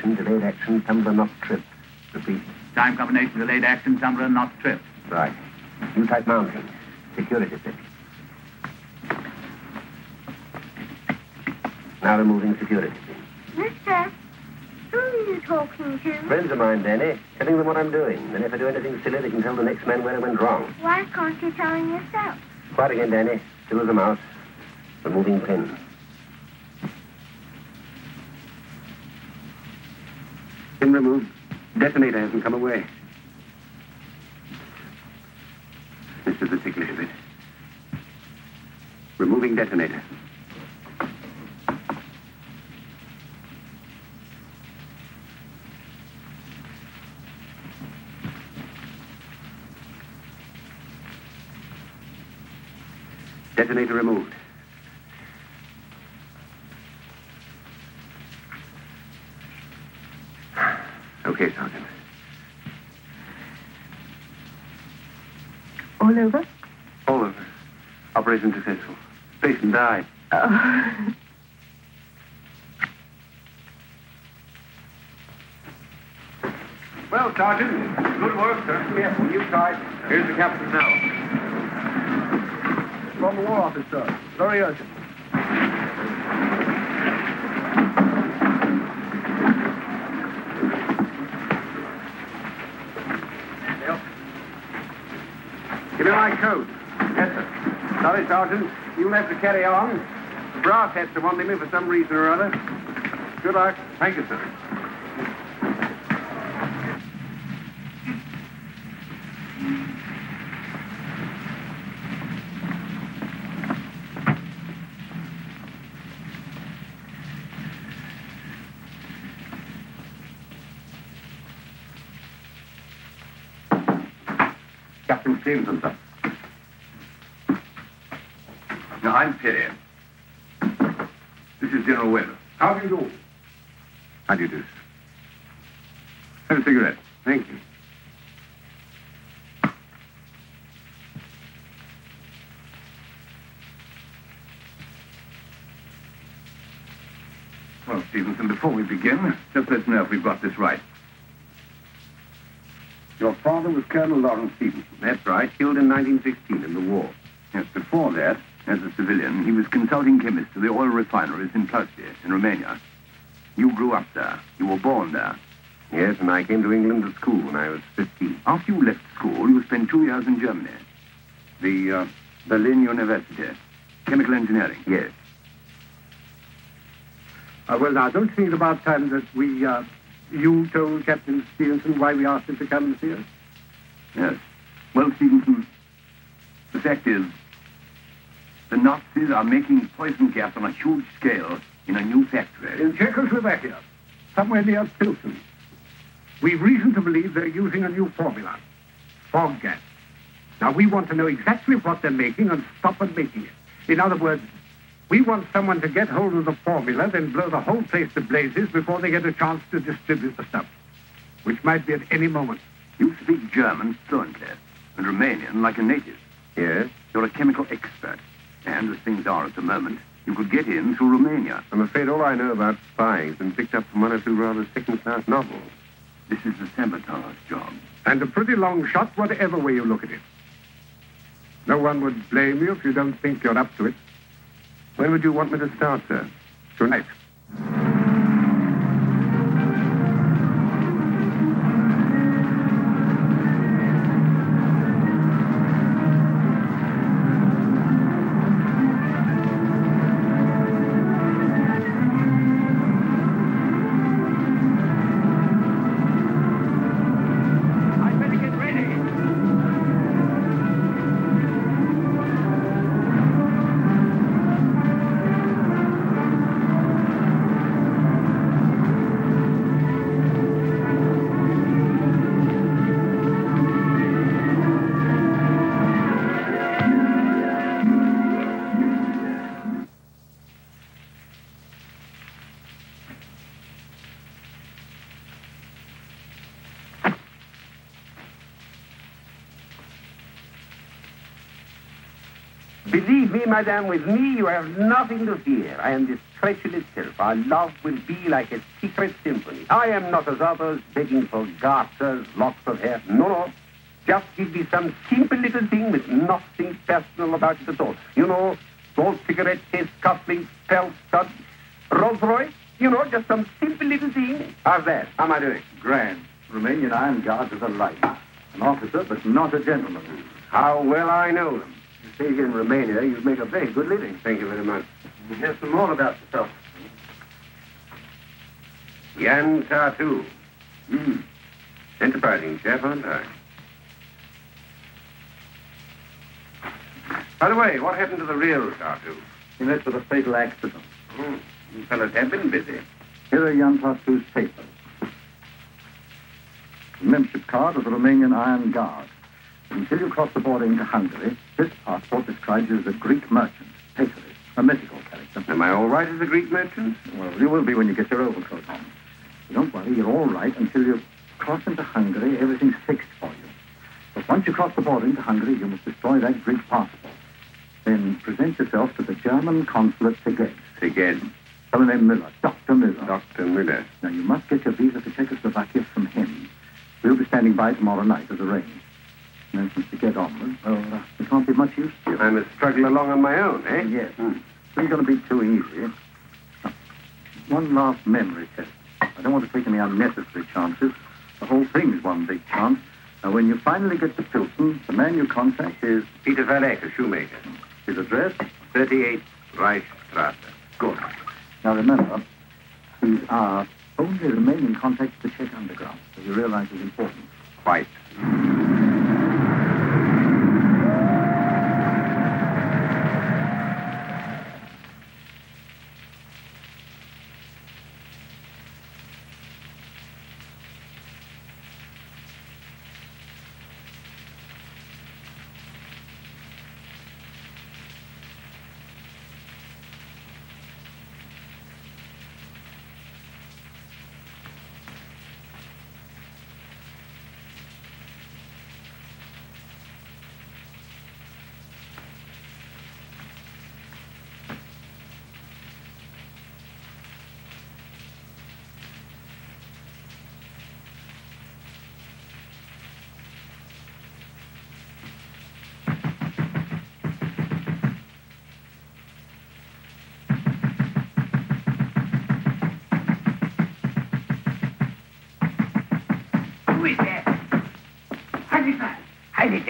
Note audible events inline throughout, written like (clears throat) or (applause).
combination, delayed action, tumbler not trip. Repeat. Time combination, delayed action, tumbler not trip. Right. New type mounting. Security fit. Now removing security pin. Mister, who are you talking to? Friends of mine, Danny. Telling them what I'm doing. Then if I do anything silly, they can tell the next man where I went wrong. Why can't you tell him yourself? Quiet again, Danny. Still as a mouse. Removing pin. Pin removed. Detonator hasn't come away. This is the ticklish bit. Removing detonator. Detonator removed. Okay, Sergeant. All over? All over. Operation successful. Patient died. Oh. Well, Sergeant, good work, sir. Yes, you tight. Here's the captain now. From the War Office, sir. Very urgent. My coat. Yes, sir. Sorry, Sergeant. You'll have to carry on. The brass are wanting me for some reason or other. Good luck. Thank you, sir. Captain Stevenson, sir. No, I'm Perry. This is General Webb. How do you do? How do you do, sir? Have a cigarette. Thank you. Well, Stevenson, before we begin, just let's know if we've got this right. Your father was Colonel Lawrence Stevenson. That's right. Killed in 1916 in the war. Yes, before that, as a civilian, he was consulting chemist to the oil refineries in Ploesti, in Romania. You grew up there. You were born there. Yes, and I came to England to school when I was 15. After you left school, you spent two years in Germany. The uh, Berlin University. Chemical engineering. Yes. Uh, well, now, don't you think it's about time that we, uh, you told Captain Stevenson why we asked him to come and see us? Yes. Well, Stevenson, the fact is, the Nazis are making poison gas on a huge scale in a new factory. In Czechoslovakia, somewhere near Pilsen. We've reason to believe they're using a new formula, fog gas. Now, we want to know exactly what they're making and stop them making it. In other words, we want someone to get hold of the formula, then blow the whole place to blazes before they get a chance to distribute the stuff, which might be at any moment. You speak German fluently and Romanian like a native. Yes? You're a chemical expert. And as things are at the moment, you could get in through Romania. I'm afraid all I know about spying has been picked up from one or two rather second-class novels. This is a sabotage job. And a pretty long shot, whatever way you look at it. No one would blame you if you don't think you're up to it. When would you want me to start, sir? Tonight. Believe me, madame, with me you have nothing to fear. I am discretion itself. Our love will be like a secret symphony. I am not as others begging for garters, locks of hair. No, no. Just give me some simple little thing with nothing personal about it at all. You know, gold cigarette case, cufflinks, felt stud, Rolls Royce. You know, just some simple little thing. How's that? How am I doing? Grand. Romanian Iron Guards is a light. An officer, but not a gentleman. How well I know them. Stay here in Romania, you'd make a very good living. Thank you very much. Here's some more about yourself. Jan Tartu. Hmm. Enterprising chap, aren't I? By the way, what happened to the real Tartu? He met with a fatal accident. Hmm. You fellows have been busy. Here are Jan Tartu's papers. The membership card of the Romanian Iron Guard. Until you cross the border into Hungary, this passport describes you as a Greek merchant, patriot, a mythical character. Am I all right as a Greek merchant? Well, you will be when you get your overcoat on. Don't worry, you're all right until you cross into Hungary. Everything's fixed for you. But once you cross the border into Hungary, you must destroy that Greek passport. Then present yourself to the German consulate Szeged. Again. Someone named Miller, Dr. Miller. Dr. Miller. Now, you must get your visa to Czechoslovakia from him. We'll be standing by tomorrow night as arranged. And then from Szeged onward, well, uh, it can't be much use to you. I must struggle along on my own, eh? Yes. Hmm. It ain't going to be too easy. Now, One last memory test. I don't want to take any unnecessary chances. The whole thing's one big chance. Now, when you finally get to Pilsen, the man you contact is Peter Valek, a shoemaker. his address. 38 Reichstrasse. Good. Now, remember, he's our only remaining contact to the Czech underground, so you realize his importance. Quite.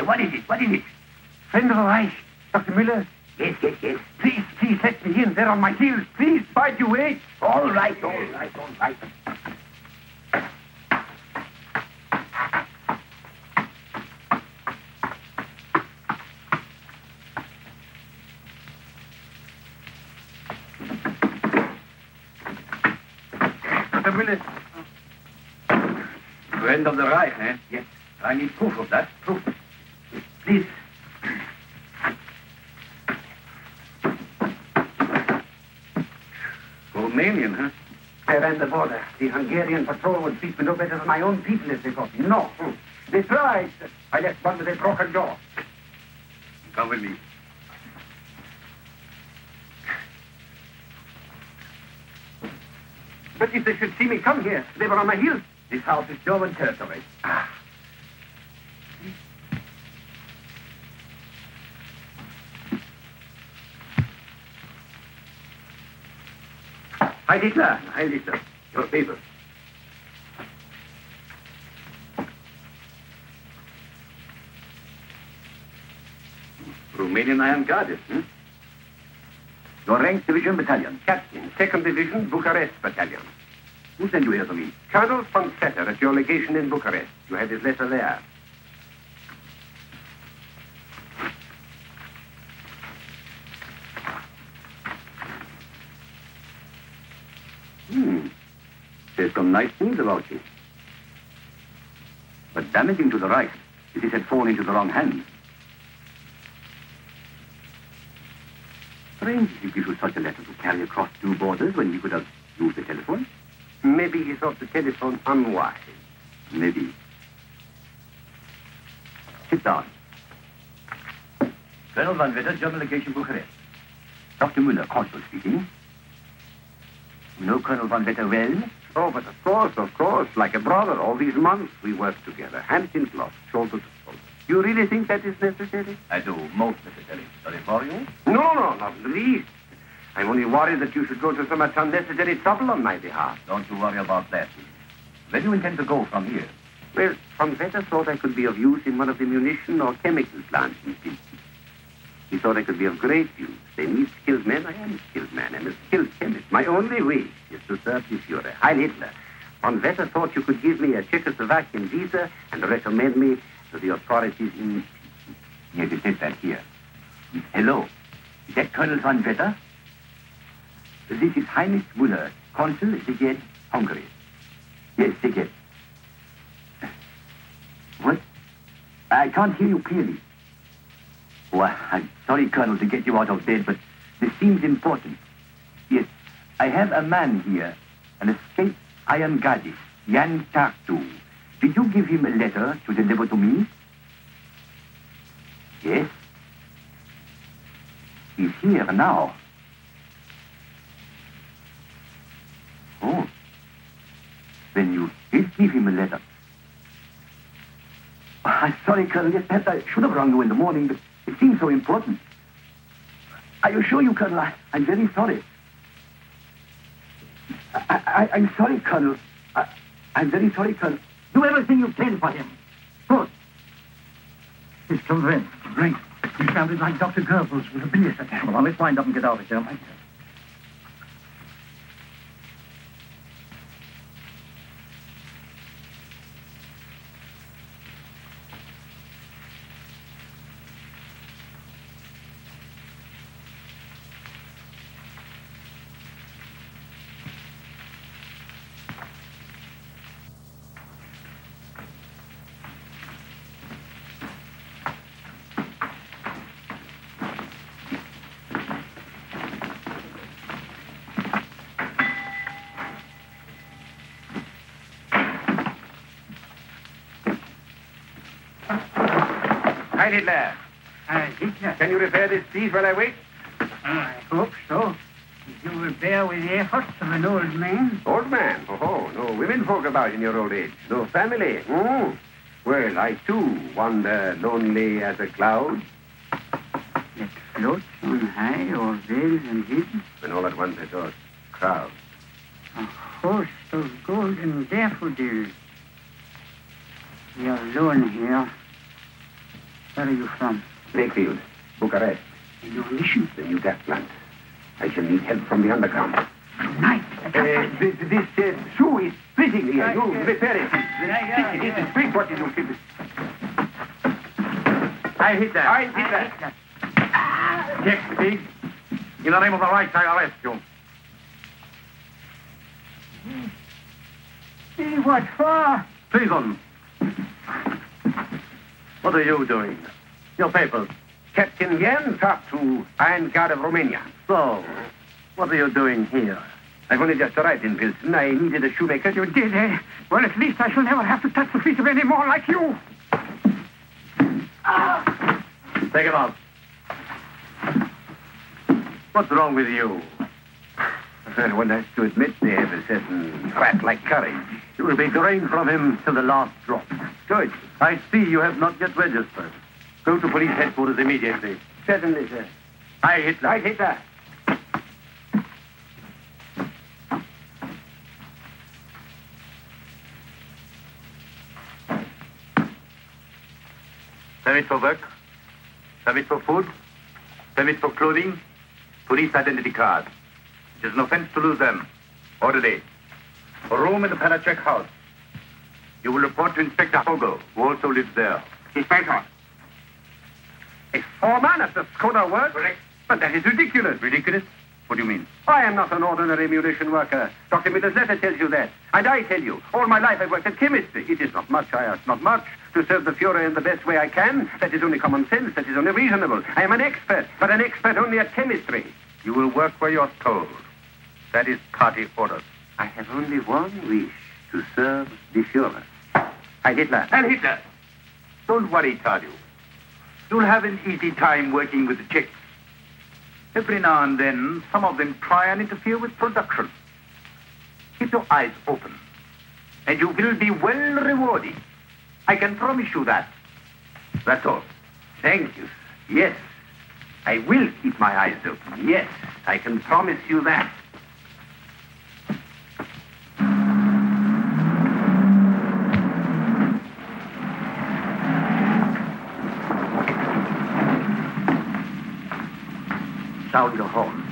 What is it? What is it? Friend of the Reich, Dr. Miller. Yes, yes, yes. Please, please let me in. They're on my heels. Please, bide you way. All right, all right, all right. Dr. Miller. Friend of the Reich, eh? Yes. I need proof of that. Proof. Yes, please. Romanian, huh? I ran the Hungarian patrol would treat me no better than my own people if they caught me. No. Hmm. They tried. I left one with a broken jaw. Come with me. But if they should see me come here, they were on my heels. This house is German territory. Ah. Hitler. Heil Hitler. Your papers. Romanian Iron Guardians, hmm? Your rank, division, battalion. Captain, 2nd Division, Bucharest Battalion. Who sent you here to me? Colonel von Setter at your legation in Bucharest. You have his letter there. Hmm. There's some nice things about you. But damaging to the right if it had fallen into the wrong hands. Strange he gives you such a letter to carry across two borders when he could have used the telephone. Maybe he thought the telephone unwise. Maybe. Sit down. Colonel Van Vetter, German legation Bucharest. Dr. Müller, consul speaking. You know Colonel Van Vetter well? Oh, but of course, of course, like a brother. All these months we worked together, hand in glove, shoulder to. You really think that is necessary? I do, most necessary. Sorry for you. No, no, not the least. I'm only worried that you should go to so much unnecessary trouble on my behalf. Don't you worry about that. Where do you intend to go from here? Well, Von Vetter thought I could be of use in one of the munition or chemical plants in Pilsen. He thought I could be of great use. They need skilled men. I am a skilled man. I'm a skilled chemist. My only wish is to serve the Fuhrer, Heil Hitler. Von Vetter thought you could give me a Czechoslovakian visa and recommend me to the authorities in Yes, it says that here. Hello. Is that Colonel Van Vetter? This is Heinrich Müller, consul, Szeged, Hungary. Yes, Szeged. What? I can't hear you clearly. I- I'm sorry, Colonel, to get you out of bed, but this seems important. Yes, I have a man here, an escaped Iron Goddess, Jan Tartu. Did you give him a letter to deliver to me? Yes? He's here now. Oh. Then you did give him a letter. I'm sorry, Colonel. Yes, perhaps I should have rung you in the morning, but it seems so important. Are you sure you, Colonel? I, I'm very sorry. I, I, I'm sorry, Colonel. I, I'm very sorry, Colonel. Do everything you can for him. Good. He's convinced. Great. He sounded like Dr. Goebbels with a bilious attack. Well, let's wind up and get out of here. Heil Hitler. Uh, Hitler. Can you repair this piece while I wait? I hope so. If you will bear with the efforts of an old man. Old man? Oh, no women folk about in your old age. No family. Hmm. Well, I too wander lonely as a cloud. That floats on high, all veiled and hidden. When all at once I saw a crowd. A host of golden daffodils. You're alone here. Where are you from? Wakefield, Bucharest, In your mission? the new gas plant. I shall need help from the underground. Tonight. Uh, this this uh, shoe is fitting here. You repair it. yeah, It is yeah. quick what you do. I hit that. I hit that. Czech, Pig. In the name of the right, I arrest you. See what for? Treason. What are you doing? Your papers. Captain Jan Tartu Iron Guard of Romania. So, what are you doing here? I've only just arrived in Pilsen. I needed a shoemaker. You did, eh? Well, at least I shall never have to touch the feet of any more like you. Take him out. What's wrong with you? One has to admit they have a certain rat-like courage. You will be drained from him till the last drop. Good. I see you have not yet registered. Go to police headquarters immediately. Certainly, sir. I Hitler. Right, Hitler. Permit for work, permit for food, permit for clothing, police identity card. It is an offense to lose them. Orderly. A room in the Palacek house. You will report to Inspector Hogo, who also lives there. Inspector. A foreman at the Skoda works? Correct. But that is ridiculous. Ridiculous? What do you mean? I am not an ordinary munition worker. Dr. Miller's letter tells you that. And I tell you, all my life I've worked at chemistry. It is not much, I ask not much. To serve the Fuhrer in the best way I can, that is only common sense, that is only reasonable. I am an expert, but an expert only at chemistry. You will work where you're told. That is party orders. I have only one wish, to serve the Fuhrer. Heil Hitler. And Hitler. Don't worry, Tartu. You'll have an easy time working with the Czechs. Every now and then, some of them try and interfere with production. Keep your eyes open, and you will be well rewarded. I can promise you that. That's all. Thank you. Yes, I will keep my eyes open. Yes, I can promise you that. Sound your horn.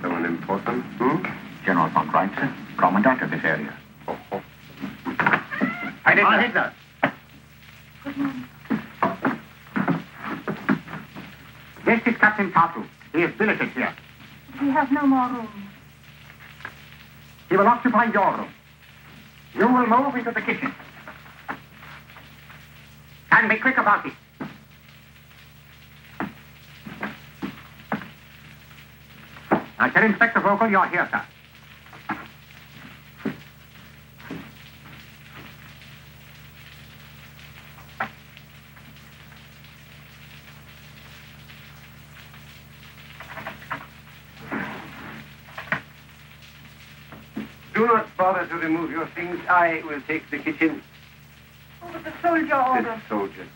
Someone important? Hmm? General von Reitze, commandant of this area. Oh, oh. I did Heil not. Hitler! This is Captain Tartu. He is billeted here. We have no more room. He will occupy your room. You will move into the kitchen. And be quick about it. Uh, now, tell Inspector Vogel you're here, sir. Do not bother to remove your things. I will take the kitchen. Oh, but the soldier The ordered. soldier.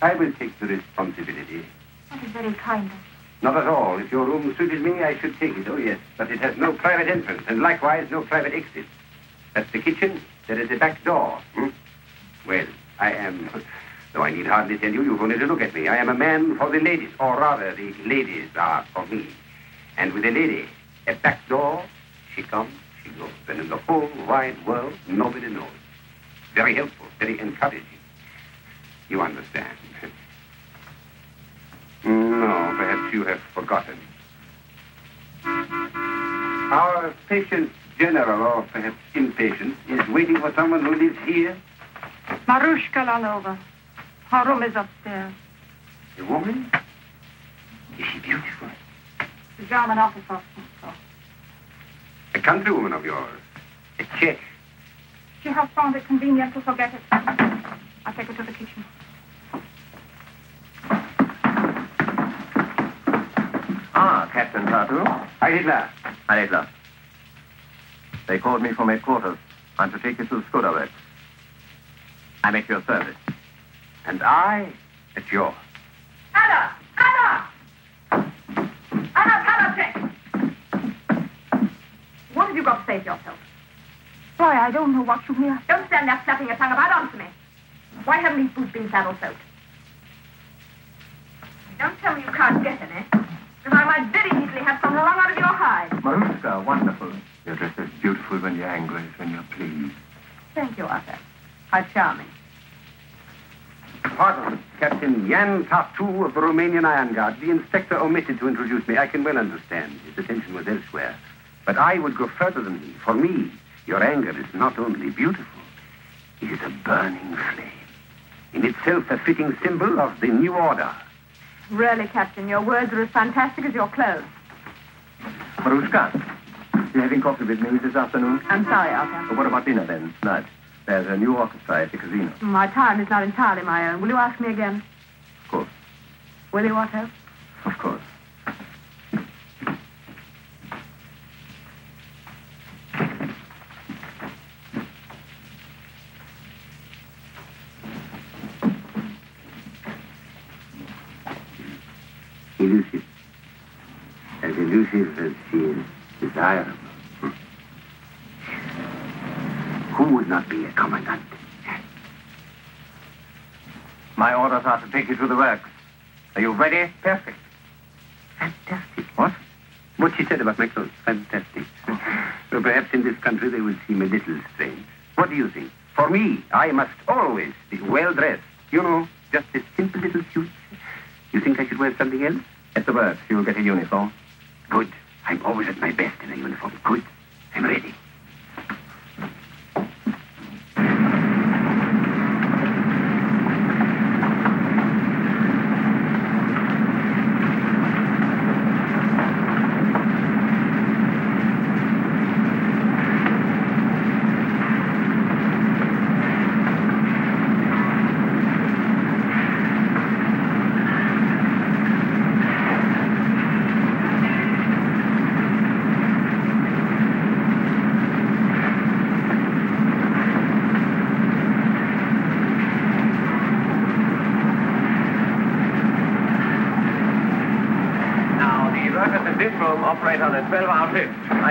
I will take the responsibility. That is very kind of you. Not at all. If your room suited me, I should take it. Oh, yes. But it has no private entrance, and likewise no private exit. That's the kitchen. There is a back door. Hmm? Well, I am, (laughs) though I need hardly tell you, you've only to look at me. I am a man for the ladies, or rather, the ladies are for me. And with a lady, a back door, she comes, she goes. And in the whole wide world, nobody knows. Very helpful, very encouraging. You understand. No, perhaps you have forgotten. Our patient general, or perhaps impatient, is waiting for someone who lives here. Marushka Lanova. Her room is upstairs. A woman? Is she beautiful? The German officer. A countrywoman of yours? A Czech? She has found it convenient to forget it. I'll take her to the kitchen. Ah, Captain Tartu. Hi, Hitler. Heil Hitler. They called me from headquarters. I'm to take you to the Skoda works. I'm at your service. And I at yours. Anna! Anna! Anna Palacek! What have you got to say for yourself? Why, I don't know what you hear. Don't stand there flapping your tongue about. Answer me. Why haven't these boots been saddle soaked? Don't tell me you can't get any. Because I might very easily have some wrung out of your hide. Marushka, wonderful. You're just as beautiful when you're angry as when you're pleased. Thank you, Arthur. How charming. Pardon, Captain Yan Tartu of the Romanian Iron Guard. The inspector omitted to introduce me. I can well understand. His attention was elsewhere. But I would go further than he. For me, your anger is not only beautiful, it is a burning flame. In itself a fitting symbol of the new order. Really, Captain, your words are as fantastic as your clothes. Marushka, you're having coffee with me this afternoon? I'm sorry, Arthur. Or what about dinner then, tonight? There's a new orchestra at the casino. My time is not entirely my own. Will you ask me again? Of course. Will you, Otto? Of course. Elusive. As elusive as she is desirable. Hmm. Who would not be a commandant? My orders are to take you to the works. Are you ready? Perfect. Fantastic. What? What she said about my clothes. Fantastic. (laughs) so perhaps in this country they will seem a little strange. What do you think? For me, I must always be well dressed. You know, just a simple little suit. You think I should wear something else? At the works, you'll get a uniform. Good. I'm always at my best in a uniform. Good. I'm ready.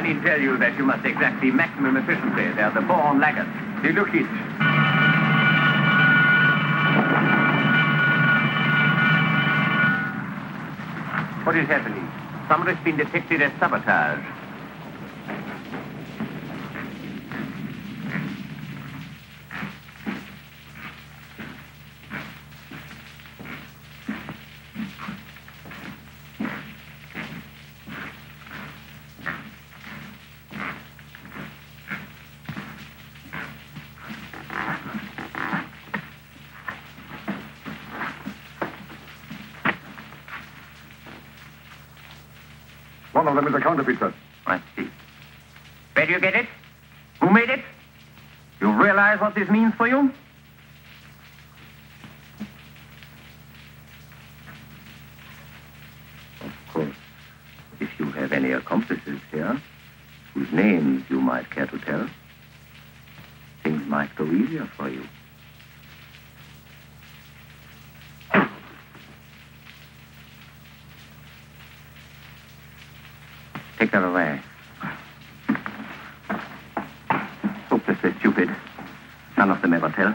Need tell you that you must exact the maximum efficiency. They're the born laggards. Look it. What is happening? Somebody's been detected as sabotage. One of them is a counterfeiter. I see. Where do you get it? Who made it? You realize what this means for you? Of course, if you have any accomplices here, whose names you might care to tell, things might go easier for you. Take that away. Hopelessly stupid. None of them ever tell.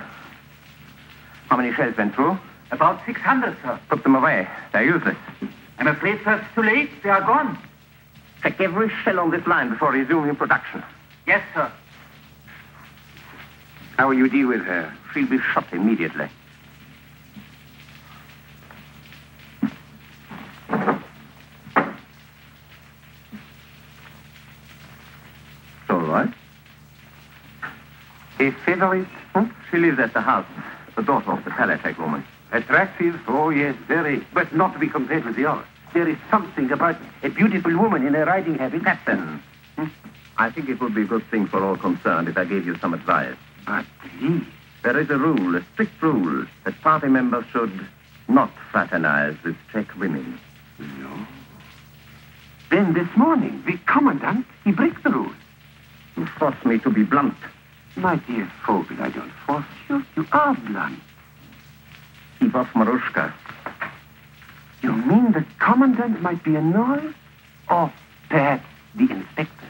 How many shells went through? About 600, sir. Put them away. They're useless. I'm afraid, sir, it's too late. They are gone. Check every shell on this line before resuming production. Yes, sir. How will you deal with her? She'll be shot immediately. It's all right. Favorite? Hmm? She lives at the house. The daughter of the Palacek woman. Attractive, oh yes, very, but not to be compared with the others. There is something about a beautiful woman in a riding habit. Captain, hmm? I think it would be a good thing for all concerned if I gave you some advice. But please, There is a rule, a strict rule, that party members should not fraternize with Czech women. no. Then this morning, the commandant, he breaks the rule. You force me to be blunt. My dear Vogel, I don't force you. You are blunt. Keep off Marushka. You mean the commandant might be annoyed? Or perhaps the inspector?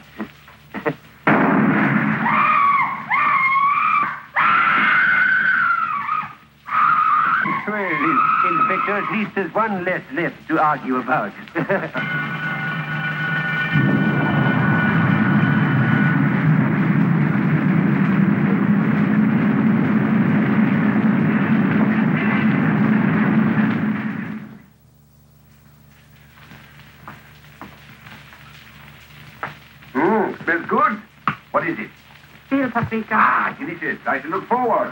well, inspector, at least there's one less left to argue about. (laughs) Hmm, smells good. What is it? Steel paprika. Ah, delicious. I shall look forward.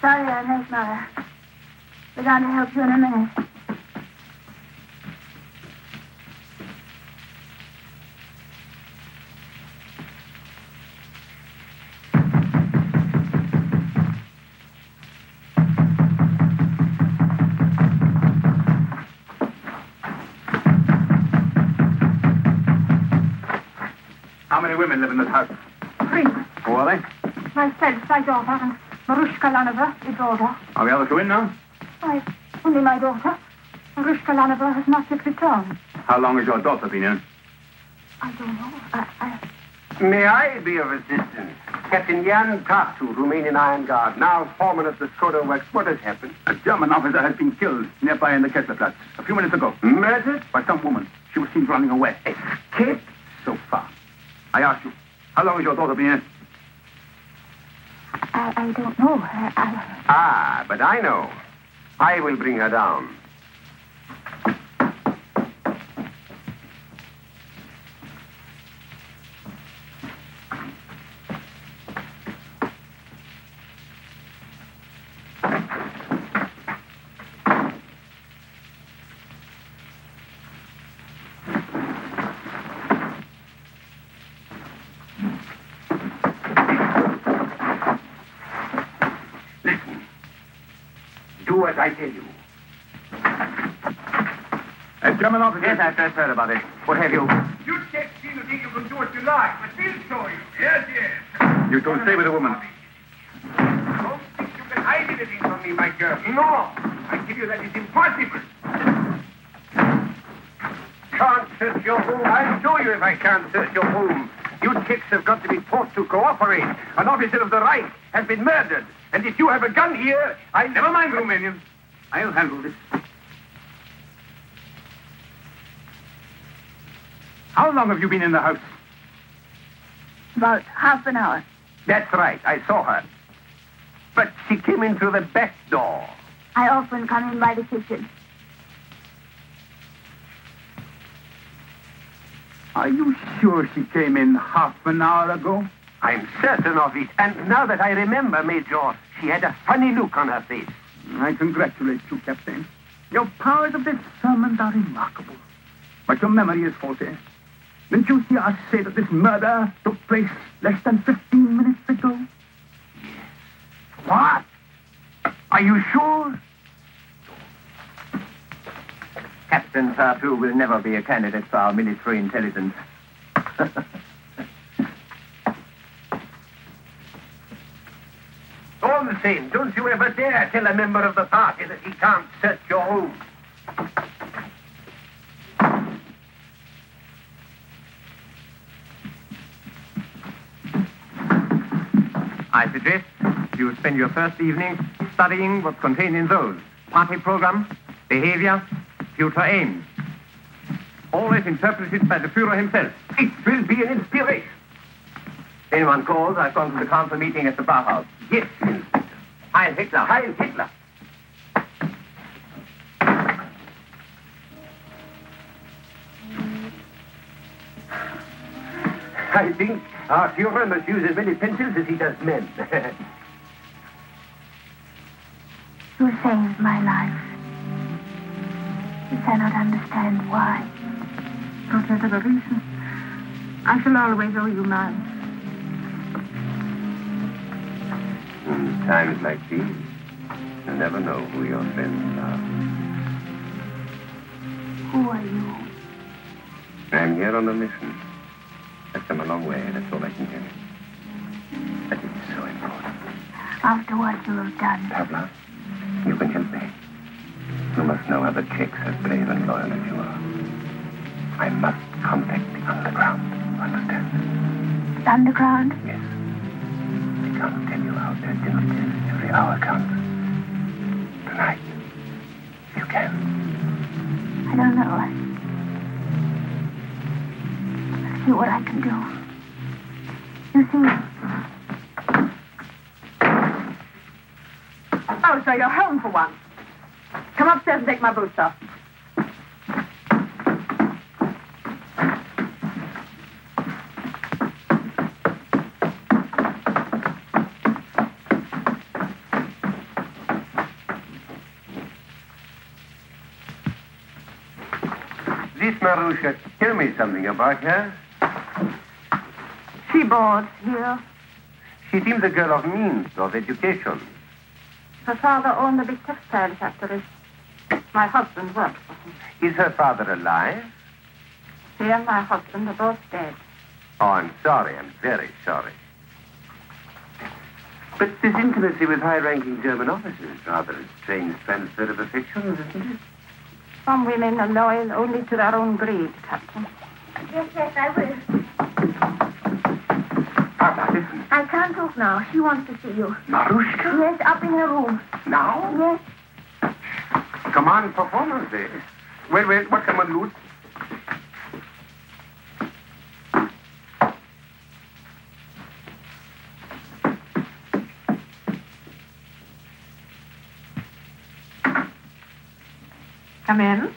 Sorry I'm late, Mother. We're going to help you in a minute. Marushka Lanova, the daughter. Are the other two in now? Why, only my daughter. Marushka Lanova has not yet returned. How long has your daughter been in? I don't know. I, I, May I be of assistance? Captain Jan Tartu, Romanian Iron Guard, now foreman of the Skoda Works. What has happened? A German officer has been killed nearby in the Kesslerplatz a few minutes ago Murdered? by some woman. She was seen running away. Escaped? So far. I ask you, how long has your daughter been in? I, I don't know. I, I, Ah, but I know. I will bring her down. I tell you. that German officer? Yes, I've just heard about it. What have you? You check see the think you can do what you like, but we'll show you. Yes, yes. You don't stay with the woman. Don't think you can hide anything from me, my girl. No. I tell you that is impossible. Can't search your home. I'll show you if I can't search your home. You Czechs have got to be taught to cooperate. An officer of the Reich has been murdered. And if you have a gun here, I... Never mind, Romanian. I'll handle this. How long have you been in the house? About half an hour. That's right. I saw her. But she came in through the back door. I often come in by the kitchen. Are you sure she came in half an hour ago? I'm certain of it. And now that I remember, Major, she had a funny look on her face. I congratulate you, Captain. Your powers of discernment are remarkable. But your memory is faulty. Didn't you hear us say that this murder took place less than 15 minutes ago? Yes. What? Are you sure? Captain Tartu will never be a candidate for our military intelligence. (laughs) All the same, don't you ever dare tell a member of the party that he can't search your home. I suggest you spend your first evening studying what's contained in those. Party program, behavior, future aims. All Always interpreted by the Führer himself. It will be an inspiration. Anyone calls, I've gone to the council meeting at the Bauhaus. Yes, Inspector. Heil Hitler. Heil Hitler. I think our Führer must use as many pencils as he does men. (laughs) You saved my life. You cannot understand why. Whatever the reason, I shall always owe you mine. Times like these, you never know who your friends are. Who are you? I'm here on a mission. I've come a long way, that's all I can tell you. But it's so important. After what you have done, Pavla, you can help me. You must know other Czechs as brave and loyal as you are. I must contact the underground, understand? the underground, Yes. Every hour counts. Tonight, if you can. I don't know. I'll see what I can do. You see, Oh, so you're home for once. Come upstairs and take my boots off. Marushka, tell me something about her. She boards here. She seems a girl of means, of education. Her father owned a big textile factory. My husband worked for him. Is her father alive? She and my husband are both dead. Oh, I'm sorry. I'm very sorry. But this intimacy with high-ranking German officers is rather a strange transfer of affections, isn't it? Some women are loyal only to their own greed, Captain. Yes, yes, I will. Papa, listen. I can't talk now. She wants to see you. Marushka? Yes, up in her room. Now? Yes. Come on, performance? Well, well, what can one lose? Come in.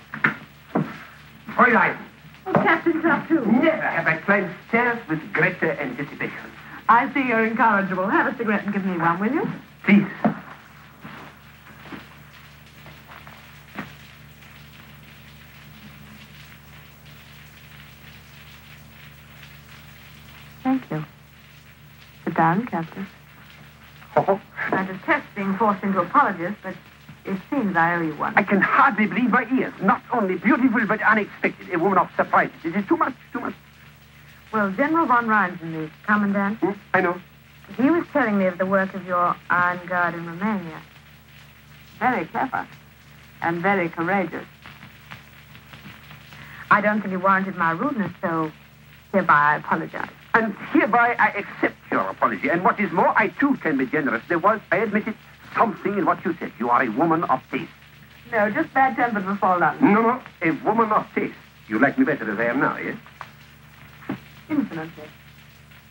Fräulein, Oh, Captain's up too. never have I climbed stairs with greater anticipation. I see you're incorrigible. Have a cigarette and give me one, will you? Please. Thank you. Sit down, Captain. Oh, I detest being forced into apologies, but It seems I owe you one. I can hardly believe my ears. Not only beautiful, but unexpected. A woman of surprises. It is too much, too much. Well, General von Reinsen, the commandant, Hmm? I know. he was telling me of the work of your Iron Guard in Romania. Very clever. And very courageous. I don't think he warranted my rudeness, so hereby I apologize. And hereby I accept your apology. And what is more, I too can be generous. There was, I admit it, something in what you said. You are a woman of taste. No, just bad tempered before lunch. No, no, a woman of taste. You like me better as I am now, yes? Infinitely.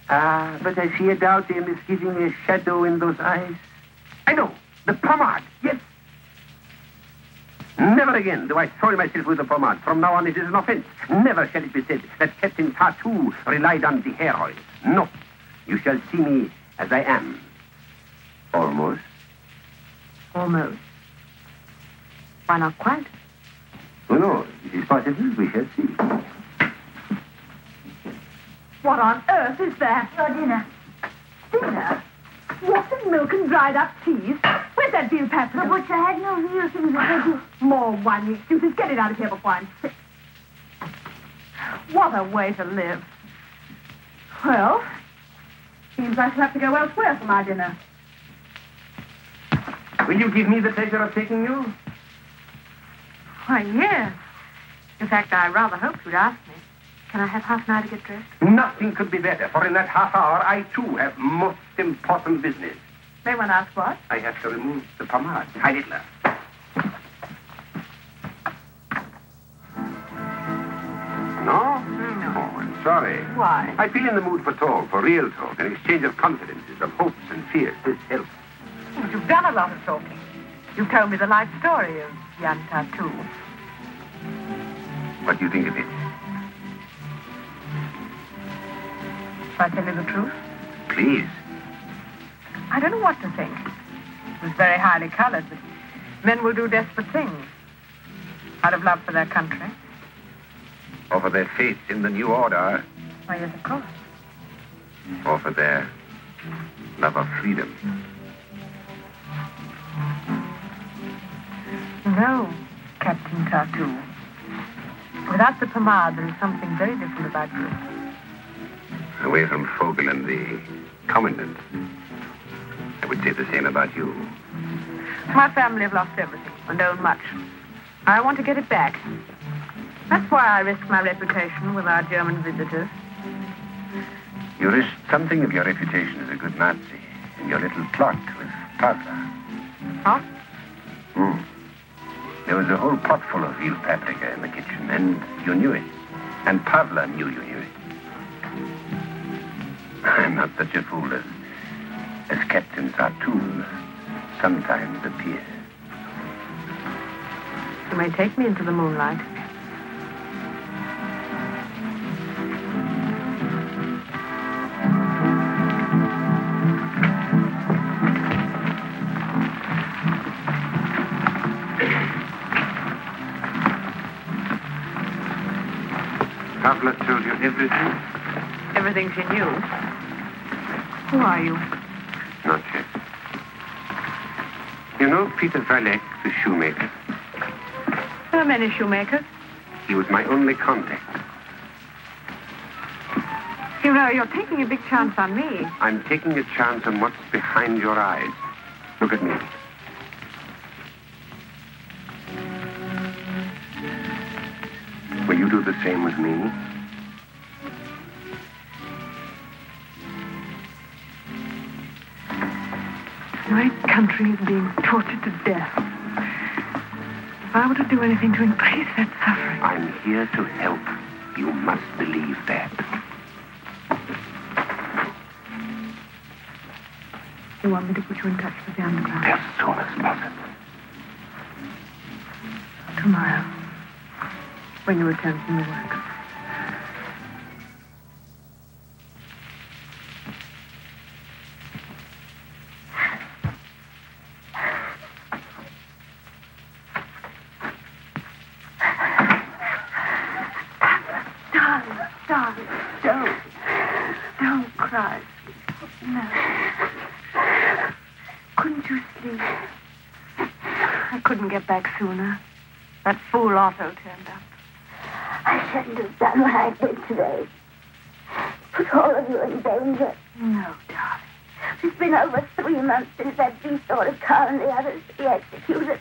Ah, but I see a doubt, a misgiving, a shadow in those eyes. I know. The pomade, yes. Never again do I soil myself with the pomade. From now on, it is an offense. Never shall it be said that Captain Tartu relied on the hair oil. No. You shall see me as I am. Almost. Almost. Why not quite? Who knows? It is possible. We shall see. What on earth is that? Your dinner. Dinner? Watered milk and dried up cheese? Where's that veal paprika? The butcher had no real things to More whiny excuses. Get it out of here before I'm sick. What a way to live. Well, seems I shall have to go elsewhere for my dinner. Will you give me the pleasure of taking you? Why, yes. In fact, I rather hoped you'd ask me. Can I have half an hour to get dressed? Nothing could be better, for in that half hour, I too have most important business. May one ask what? I have to remove the pomade. Heil Hitler. No? No. Oh, I'm sorry. Why? I feel in the mood for talk, for real talk, an exchange of confidences, of hopes and fears. This helps. But you've done a lot of talking. You've told me the life story of Jan Tartu. What do you think of it? Shall I tell you the truth? Please. I don't know what to think. It was very highly colored, but men will do desperate things. Out of love for their country. Or for their faith in the new order, Why, yes, of course. or for their love of freedom. No, Captain Tartu. Without the pomade, there is something very different about you. Away from Vogel and the commandant. I would say the same about you. My family have lost everything and own much. I want to get it back. That's why I risk my reputation with our German visitors. You risked something of your reputation as a good Nazi in your little plot with Pavla. Huh? Hmm. There was a whole pot full of veal paprika in the kitchen, and you knew it. And Pavla knew you knew it. (laughs) I'm not such a fool as, as Captain Tartu sometimes appears. You may take me into the moonlight. Peter Valek, the shoemaker? There are many shoemakers. He was my only contact. You know, you're taking a big chance on me. I'm taking a chance on what's behind your eyes. Look at me. Will you do the same with me? Country is being tortured to death. If I were to do anything to increase that suffering. I'm here to help. You must believe that. You want me to put you in touch with the underground? As soon as possible. Tomorrow. When you return from your work. Darling, darling, don't. Don't cry. No. Couldn't you sleep? I couldn't get back sooner. That fool Otto turned up. I shouldn't have done what I did today. Put all of you in danger. No, darling. It's been over three months since that beast ordered Carl and the others to be executed.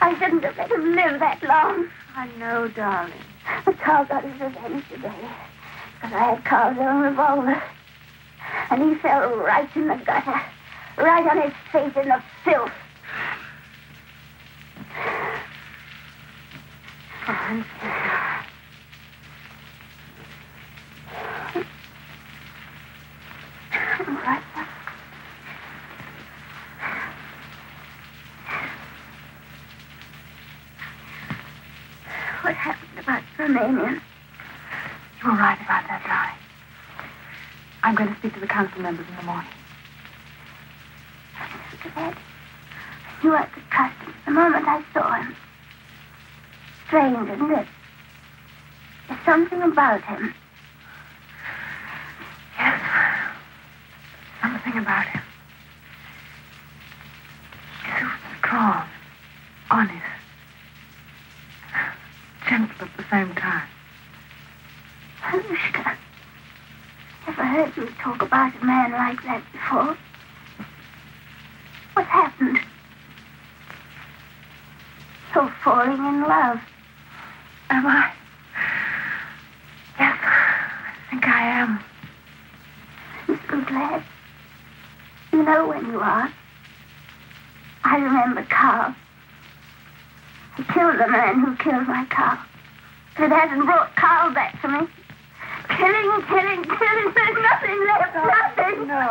I shouldn't have let him live that long. I know, darling. But Carl got his revenge today. Because I had Carl's own revolver. And he fell right in the gutter. Right on his face in the filth. What happened about the Romanian? You were right about that, darling. I'm going to speak to the council members in the morning. Mr. Ed, I knew I could trust him the moment I saw him. Strange, isn't it? There's something about him. Yes. Something about him. So strong, honest, gentle at the same time. Anushka, never heard you talk about a man like that before. What happened? You're falling in love. Am I? Yes, I think I am. I'm so glad. You know when you are. I remember Carl. He killed the man who killed my. But it hasn't brought Carl back to me. Killing, killing, killing. There's nothing left. Nothing. No.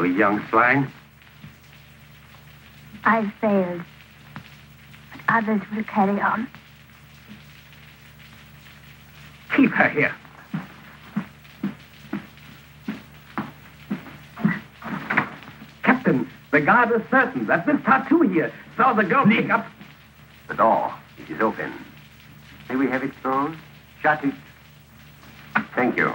You young swine. I've failed. But others will carry on. Keep her here. Captain, the guard is certain that this Tartu here saw the girl pick up. The door. It is open. May we have it closed? Shut it. Thank you.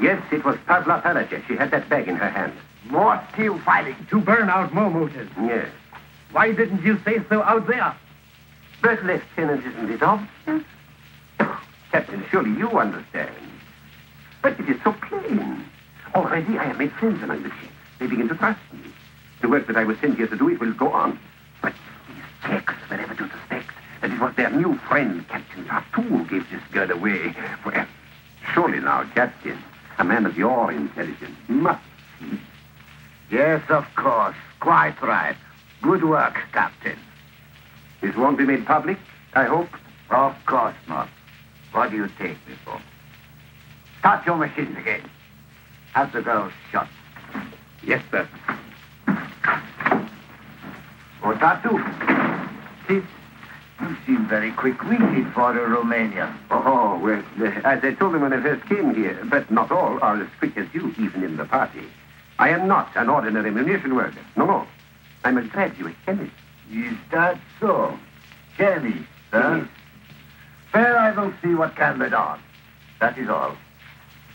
Yes, it was Pavla Palacek. She had that bag in her hand. More steel filing to burn out more motors. Yes. Why didn't you say so out there? But, Lieutenant, isn't it obvious? (coughs) Captain, surely you understand. But it is so plain. Already I have made friends among the Czechs. They begin to trust me. The work that I was sent here to do, it will go on. But these Czechs were never to suspect that it was their new friend, Captain Tartu, who gave this girl away. Well, surely now, Captain, a man of your intelligence must. Yes, of course. Quite right. Good work, Captain. This won't be made public, I hope. Of course not. What do you take me for? Start your machines again. Have the girls shot. Yes, sir. Or Otatu. Sit. You seem very quick-witted for a Romanian. Oh, well, uh, as I told them when I first came here, but not all are as quick as you, even in the party. I am not an ordinary munition worker. No, no. I'm a graduate chemist. Is that so? Chemist, huh? Yes. Fair, I will see what can be done. That is all.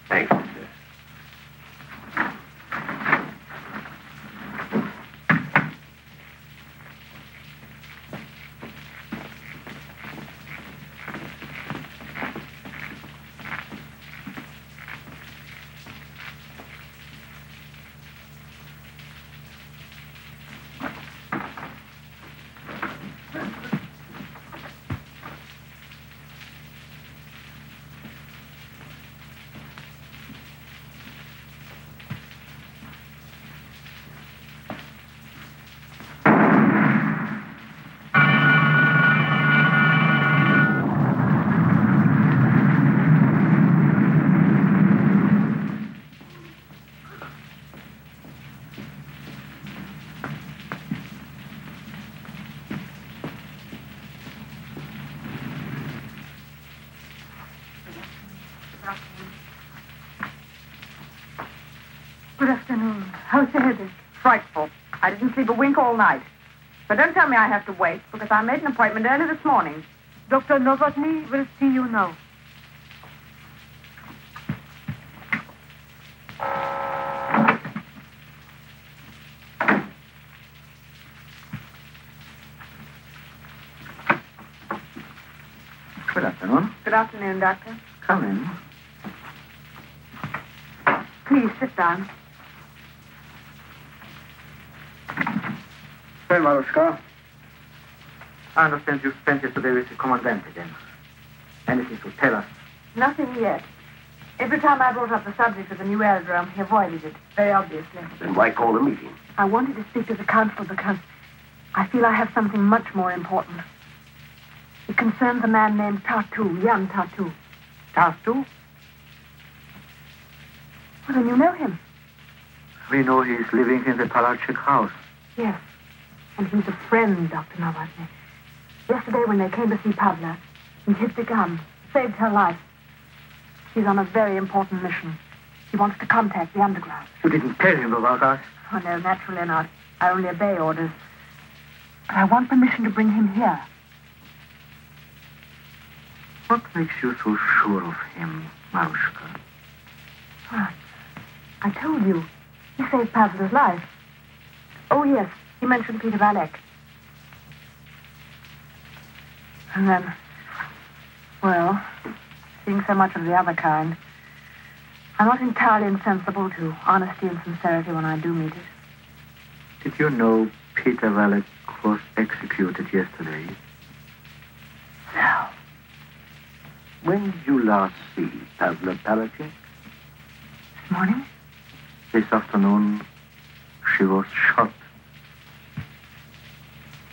Thank you, sir. Good afternoon. How's your headache? Frightful. I didn't sleep a wink all night. But don't tell me I have to wait, because I made an appointment early this morning. Dr. Novotny will see you now. Good afternoon. Good afternoon, Doctor. Come in. Please sit down. Well, Marushka, I understand you spent yesterday with the commandant again. Anything to tell us? Nothing yet. Every time I brought up the subject of the new aerodrome, he avoided it, very obviously. Then why call a meeting? I wanted to speak to the council because I feel I have something much more important. It concerns a man named Tartu, Jan Tartu. Tartu? Well, then you know him. We know he's living in the Palacek house. Yes. And he's a friend, Dr. Novotny. Yesterday, when they came to see Pavla, he hid the gun, saved her life. He's on a very important mission. He wants to contact the underground. You didn't tell him about us. Oh, no, naturally not. I only obey orders. But I want permission to bring him here. What makes you so sure of him, Marushka? Ah, I told you. He saved Pavla's life. Oh, yes. He mentioned Peter Valek. And then, well, seeing so much of the other kind, I'm not entirely insensible to honesty and sincerity when I do meet it. Did you know Peter Valek was executed yesterday? No. When did you last see Pavla Palacek? This morning? This afternoon, she was shot.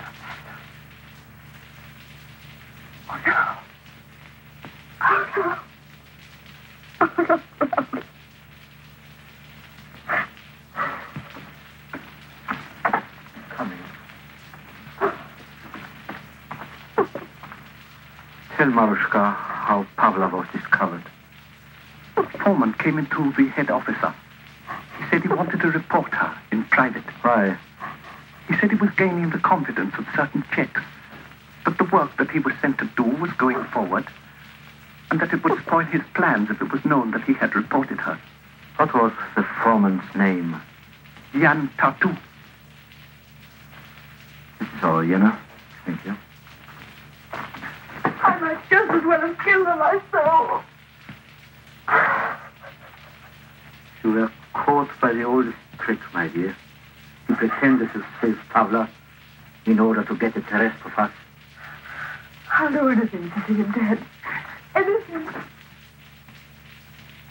Oh, no. Oh, no. Oh, no. Come in. Tell Marushka how Pavla was discovered. A Foreman came into the head officer. He said he wanted to report her in private. Why? He said he was gaining the confidence of certain Czechs, that the work that he was sent to do was going forward, and that it would spoil his plans if it was known that he had reported her. What was the foreman's name? Jan Tartu. This is all, Yenna. Thank you. I might just as well have killed her myself. You were caught by the oldest trick, my dear. You pretended to save Pavla in order to get at the rest of us. I'll do anything to see him dead. Anything.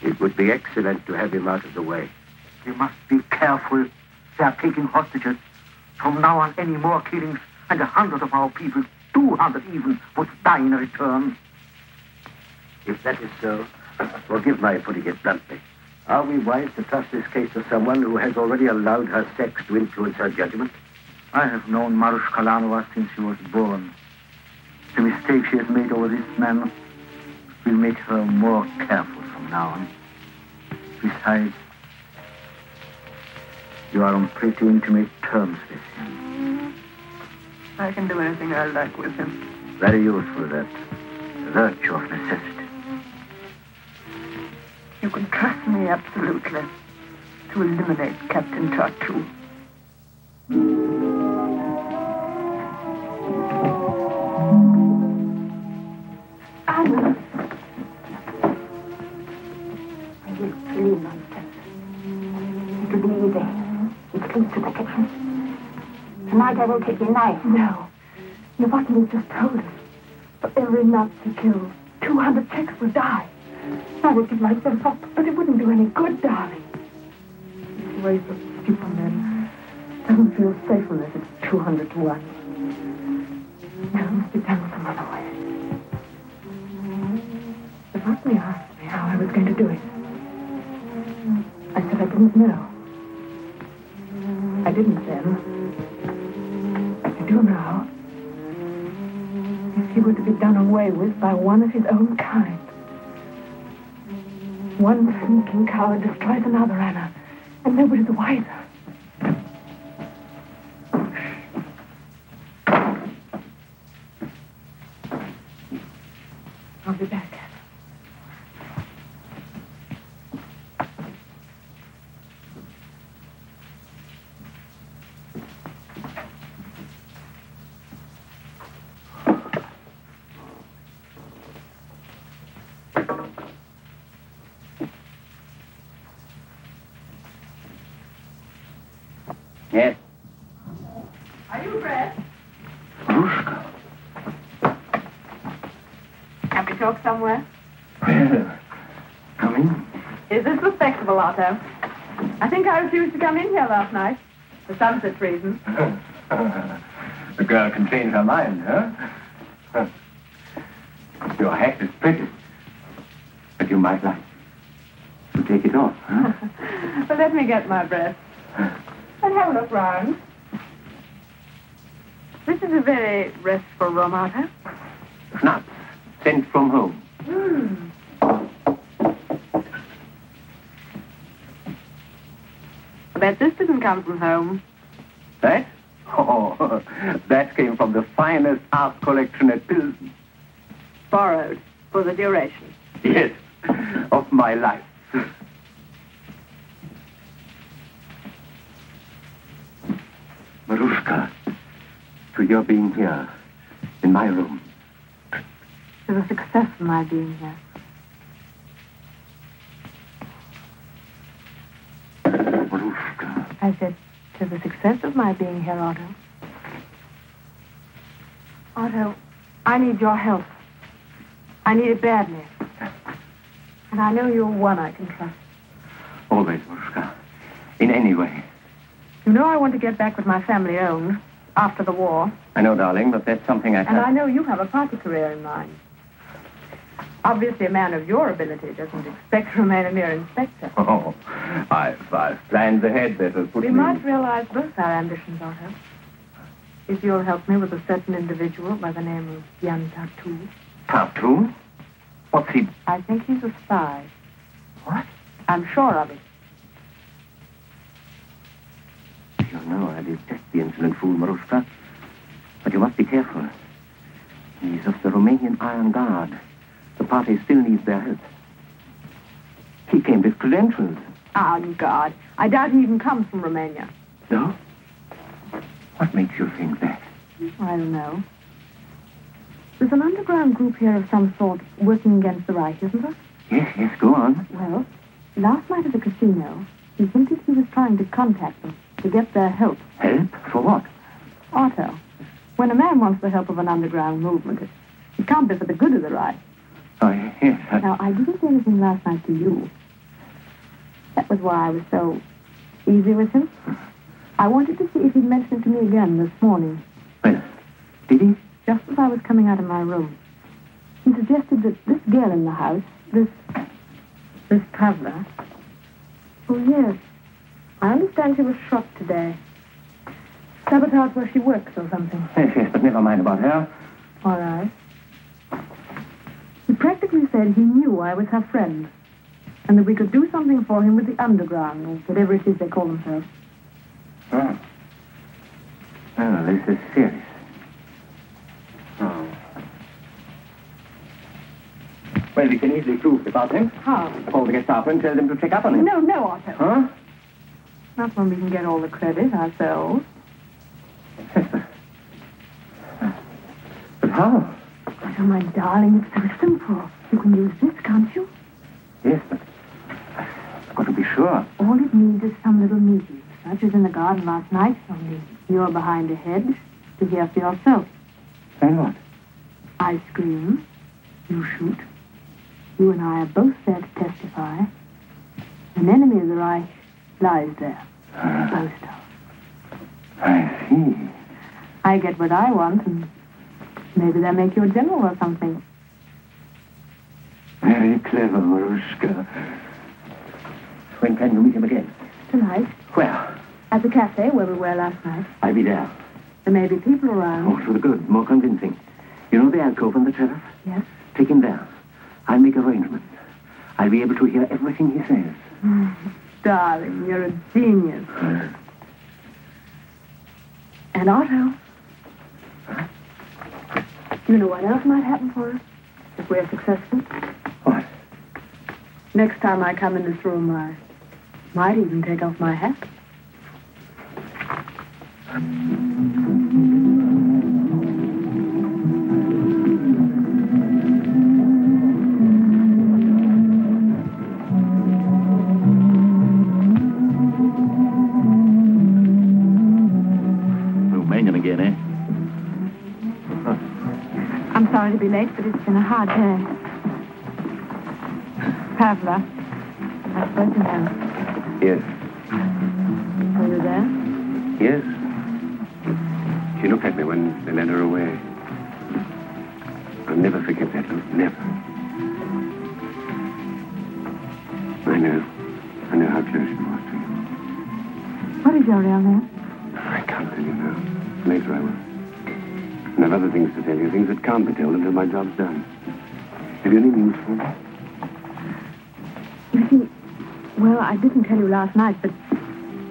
It would be excellent to have him out of the way. You must be careful. They are taking hostages. From now on, any more killings, and a hundred of our people, two hundred even, would die in return. If that is so, forgive my putting it bluntly. Are we wise to trust this case to someone who has already allowed her sex to influence her judgment? I have known Marushka Lanova since she was born. The mistake she has made over this man will make her more careful from now on. Besides, you are on pretty intimate terms with him. I can do anything I like with him. Very useful, that. virtue of necessity. You can trust me absolutely to eliminate Captain Tartu. Anna. I will clean myself. It will be easy. It leads to the kitchen. Tonight I will take your knife. No. Novotny has just told us. For every Nazi killed, 200 Czechs will die. I would give myself up, but it wouldn't do any good, darling. This race of stupid men doesn't feel safe unless it's 200 to 1. Now it must be done some other way. Asked me how I was going to do it. I said I didn't know. I didn't then. I do now. If he were to be done away with by one of his own kind. One sneaking coward destroys another, Anna, and nobody's the wiser. I'll be back. Yes. Are you dressed? Marushka. Talk somewhere? Well, come in. Is this respectable, Otto? I think I refused to come in here last night. For some such reason. (laughs) the girl can change her mind, huh? Your hat is pretty. But you might like to take it off, huh? (laughs) but let me get my breath. And have a look round. This is a very restful room, Otto. Schnapps, sent from home. Hmm. I bet this didn't come from home. That? (laughs) Oh, that came from the finest art collection at Pilsen. Borrowed for the duration. Yes, of my life. Marushka, to your being here, in my room. To the success of my being here. I said, to the success of my being here, Otto. Otto, I need your help. I need it badly. And I know you're one I can trust. Always, Marushka. In any way. You know I want to get back with my family owned after the war. I know, darling, but that's something I And can't... I know you have a party career in mind. Obviously, a man of your ability doesn't expect to remain a mere inspector. (laughs) Oh, I've, I've planned ahead that put We me... might realize both our ambitions, Otto. If you'll help me with a certain individual by the name of Jan Tartu. Tartu? What's he... I think he's a spy. What? I'm sure of it. You know, I detest the insolent fool, Marushka. But you must be careful. He's of the Romanian Iron Guard. The party still needs their help. He came with credentials. Ah, Oh, God. I doubt he even comes from Romania. No? What makes you think that? I don't know. There's an underground group here of some sort working against the Reich, isn't there? Yes, yes, go on. Well, last night at the casino, he hinted he was trying to contact them to get their help. Help? For what? Otto, when a man wants the help of an underground movement, it, it can't be for the good of the Reich. Oh, yes. I... Now, I didn't say anything last night to you. That was why I was so easy with him. I wanted to see if he'd mention it to me again this morning, Yes. did he? just as I was coming out of my room. He suggested that this girl in the house, this... this Pavla... Oh, yes. I understand she was shot today. Sabotaged where she works or something. Yes, yes, but never mind about her. All right. He said he knew I was her friend, and that we could do something for him with the underground, or whatever it is they call themselves. Oh. Oh, this is serious. Oh. Well, we can easily prove about him. How? Call the Gestapo and tell them to check up on him. No, no, Otto. Huh? Not when we can get all the credit ourselves. (laughs) But how? Oh, my darling, it's so simple. You can use this, can't you? Yes, but I've got to be sure. All it needs is some little meeting, such as in the garden last night, only you're behind a hedge to hear for yourself. Then what? I scream, you shoot. You and I are both there to testify. An enemy of the Reich lies there, ah. boast of. I see. I get what I want, and maybe they'll make you a general or something. Very clever, Marushka. When can you meet him again? Tonight, Where? at the cafe where we were last night, I'll be there. there may be people around. Oh, for the good, more convincing. You know the alcove on the terrace? Yes. Take him there. I'll make arrangements. I'll be able to hear everything he says. (laughs) Darling, you're a genius. Uh. And Otto. You know what else might happen for us if we're successful? What? Next time I come in this room, I might even take off my hat. Um, late, but it's been a hard day. Pavla, I suppose you know. Yes. Are you there? Yes. She looked at me when they led her away. I'll never forget that look. Never. I know. I know how close she was to you. What is your real name? I can't tell you now. Later I will. And I've other things to tell you, things that can't be told until my job's done. Have you any news for me? You see, well, I didn't tell you last night, but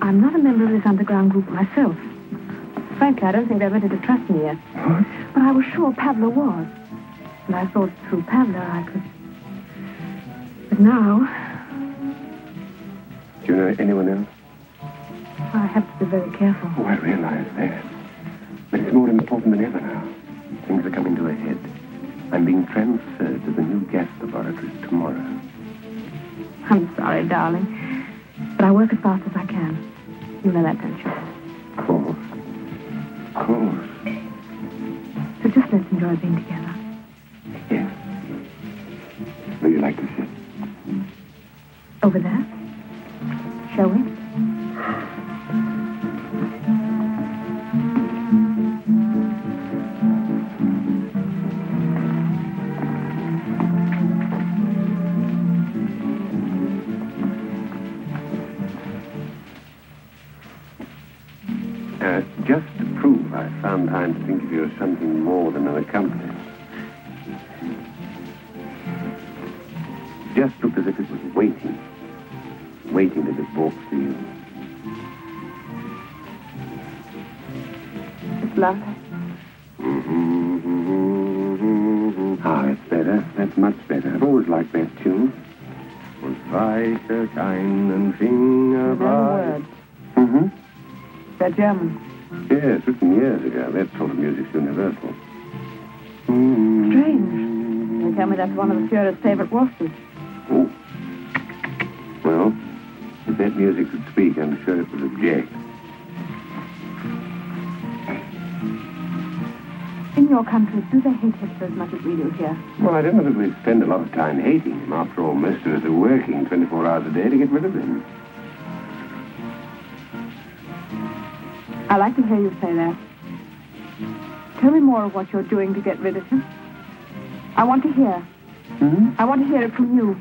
I'm not a member of this underground group myself. Frankly, I don't think they're ready to trust me yet. But I was sure Pavla was. And I thought through Pavla I could. But now, Do you know anyone else? I have to be very careful. Oh, I realize that. But it's more important than ever now. Things are coming to a head. I'm being transferred to the new gas laboratories tomorrow. I'm sorry, darling. But I work as fast as I can. You know that, don't you? Of course. Of course. So just let's enjoy being together. Yes. Where do you like to sit? Over there? Shall we? One of the Führer's favorite waltzes. Oh. Well, if that music could speak, I'm sure it would object. In your country, do they hate Hitler as much as we do here? Well, I don't know that we'd spend a lot of time hating him. After all, most of us are working 24 hours a day to get rid of him. I like to hear you say that. Tell me more of what you're doing to get rid of him. I want to hear. Hmm? I want to hear it from you.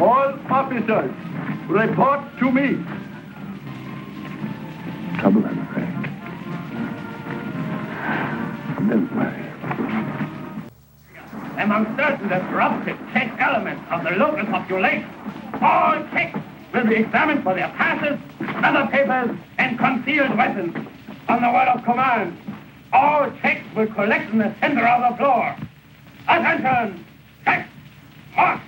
All officers, report to me. Trouble, I'm afraid. Don't worry. among certain disruptive Czech elements of the local population. All Czechs will be examined for their passes, other papers, and concealed weapons. On the word of command, All Czechs will collect in the center of the floor. Attention! Check! March!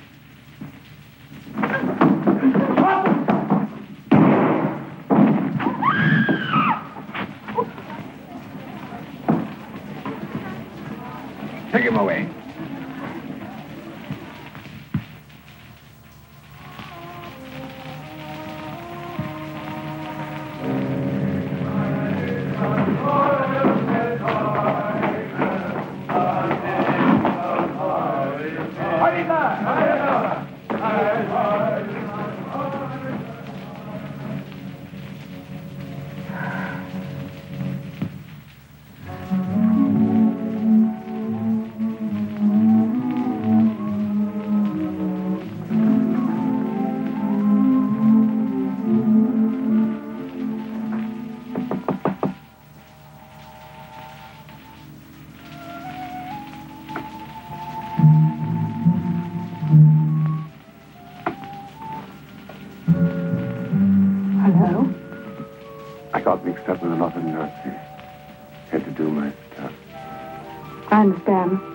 Take him away. I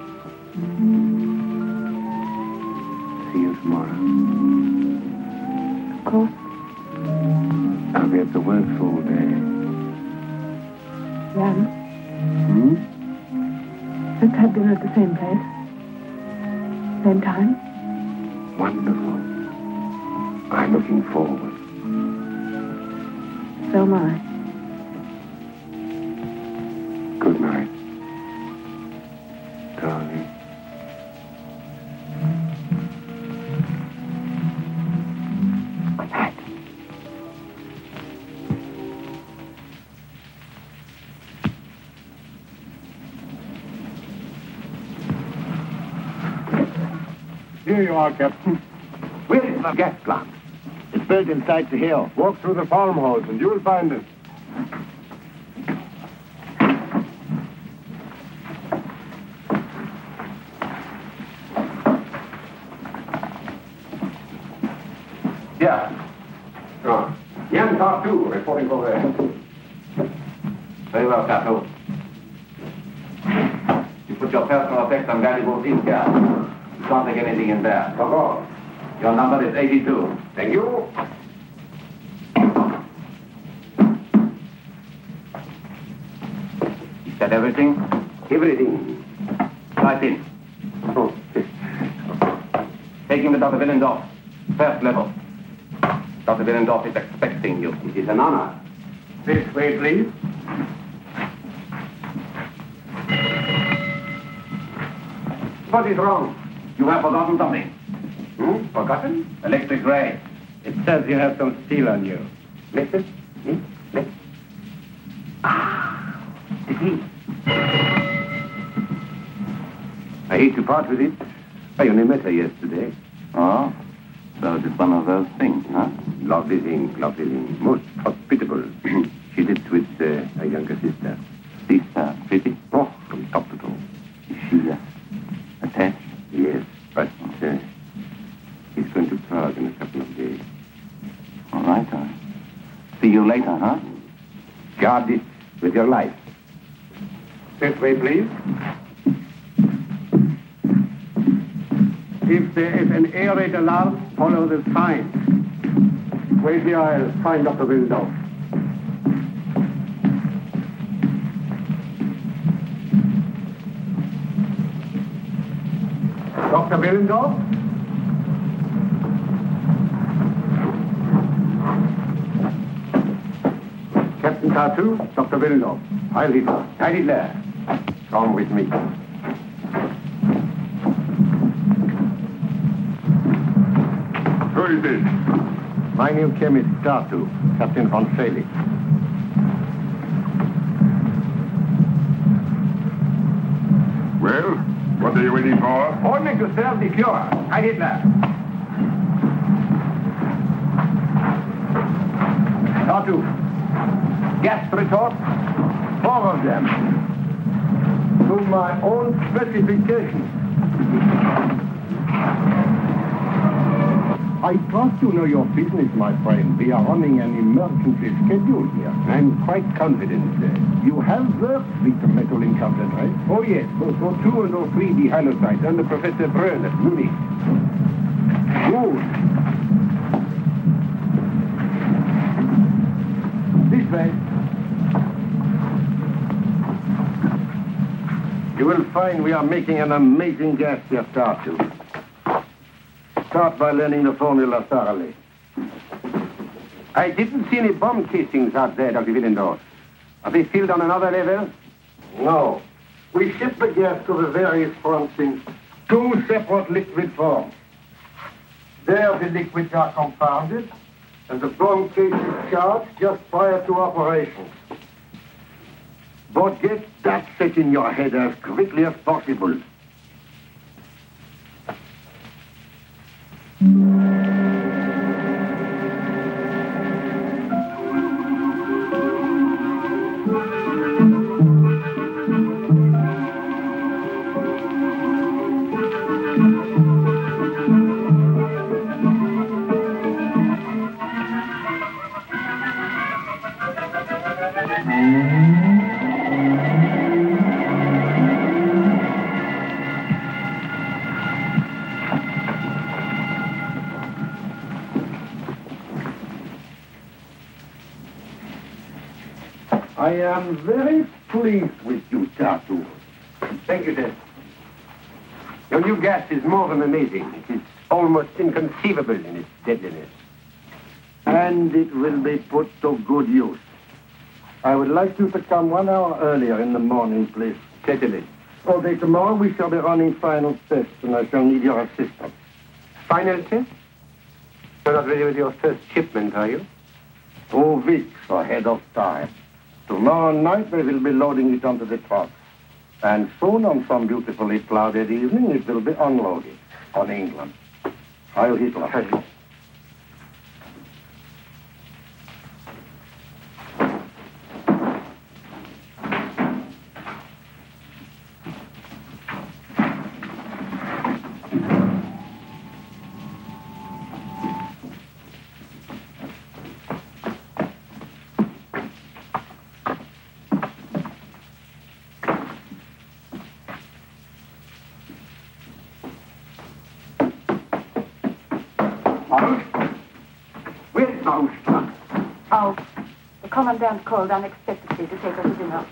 Captain. Where is the gas plant? It's built inside the hill. Walk through the farmhouse and you'll find it. Yeah. Ah. Jan Tartu reporting for there. Very well, Cato. You put your personal effects and valuables in here. You can't in there. Course. Your number is 82. Thank you. Is that everything? Everything. Right in. Oh. Taking to Dr. Willendorf. First level. Dr. Willendorf is expecting you. It is an honor. This way, please. What is wrong? You have forgotten something. Hmm? Forgotten? Electric ray. It says you have some steel on you. Listen. Hmm? Listen. Ah, it's he. I hate to part with it. I only met her yesterday. Oh? So it is one of those things, huh? Lovely thing, lovely thing. Most hospitable. (clears throat) she lives with uh, a younger sister. Sister, pretty. Oh, from top to toe. Is she uh, attached? Yes, but uh, he's going to Prague in a couple of days. All right. Uh, see you later, huh? Guard it with your life. This way, please. If there is an air raid alarm, follow the sign. Wait here, I'll find Dr. Willendorf. Dr. Willendorf? Captain Tartu, Dr. Willendorf. Heil Hitler. Heil Hitler. Come with me. Who is this? My new chemist, Tartu, Captain von Felix. Waiting for? Only to serve the cure. Heil Hitler. Tartu. Gas retorts, four of them. To my own specifications. I trust you know your business, my friend. We are running an emergency schedule here. I'm quite confident. You have worked with the metal encounters, right? Oh, yes. For two and oh three, the halosite under Professor Brunn at Munich. Good. This way. You will find we are making an amazing gas to. Start by learning the formula thoroughly. I didn't see any bomb casings out there, Dr. Willendorf. Are they filled on another level? No. We ship the gas to the various fronts in two separate liquid forms. There the liquids are compounded, and the bomb case is charged just prior to operations. But get that set in your head as quickly as possible. More than amazing. It is almost inconceivable in its deadliness. And it will be put to good use. I would like you to come one hour earlier in the morning, please. Certainly. All day tomorrow we shall be running final tests, and I shall need your assistance. Final tests? You're not ready with your first shipment, are you? Two weeks ahead of time. Tomorrow night they will be loading it onto the trucks. And soon, on some beautifully clouded evening, it will be unloaded on England. Heil Hitler. Where's Faust? Oh, the commandant called unexpectedly to take us to dinner.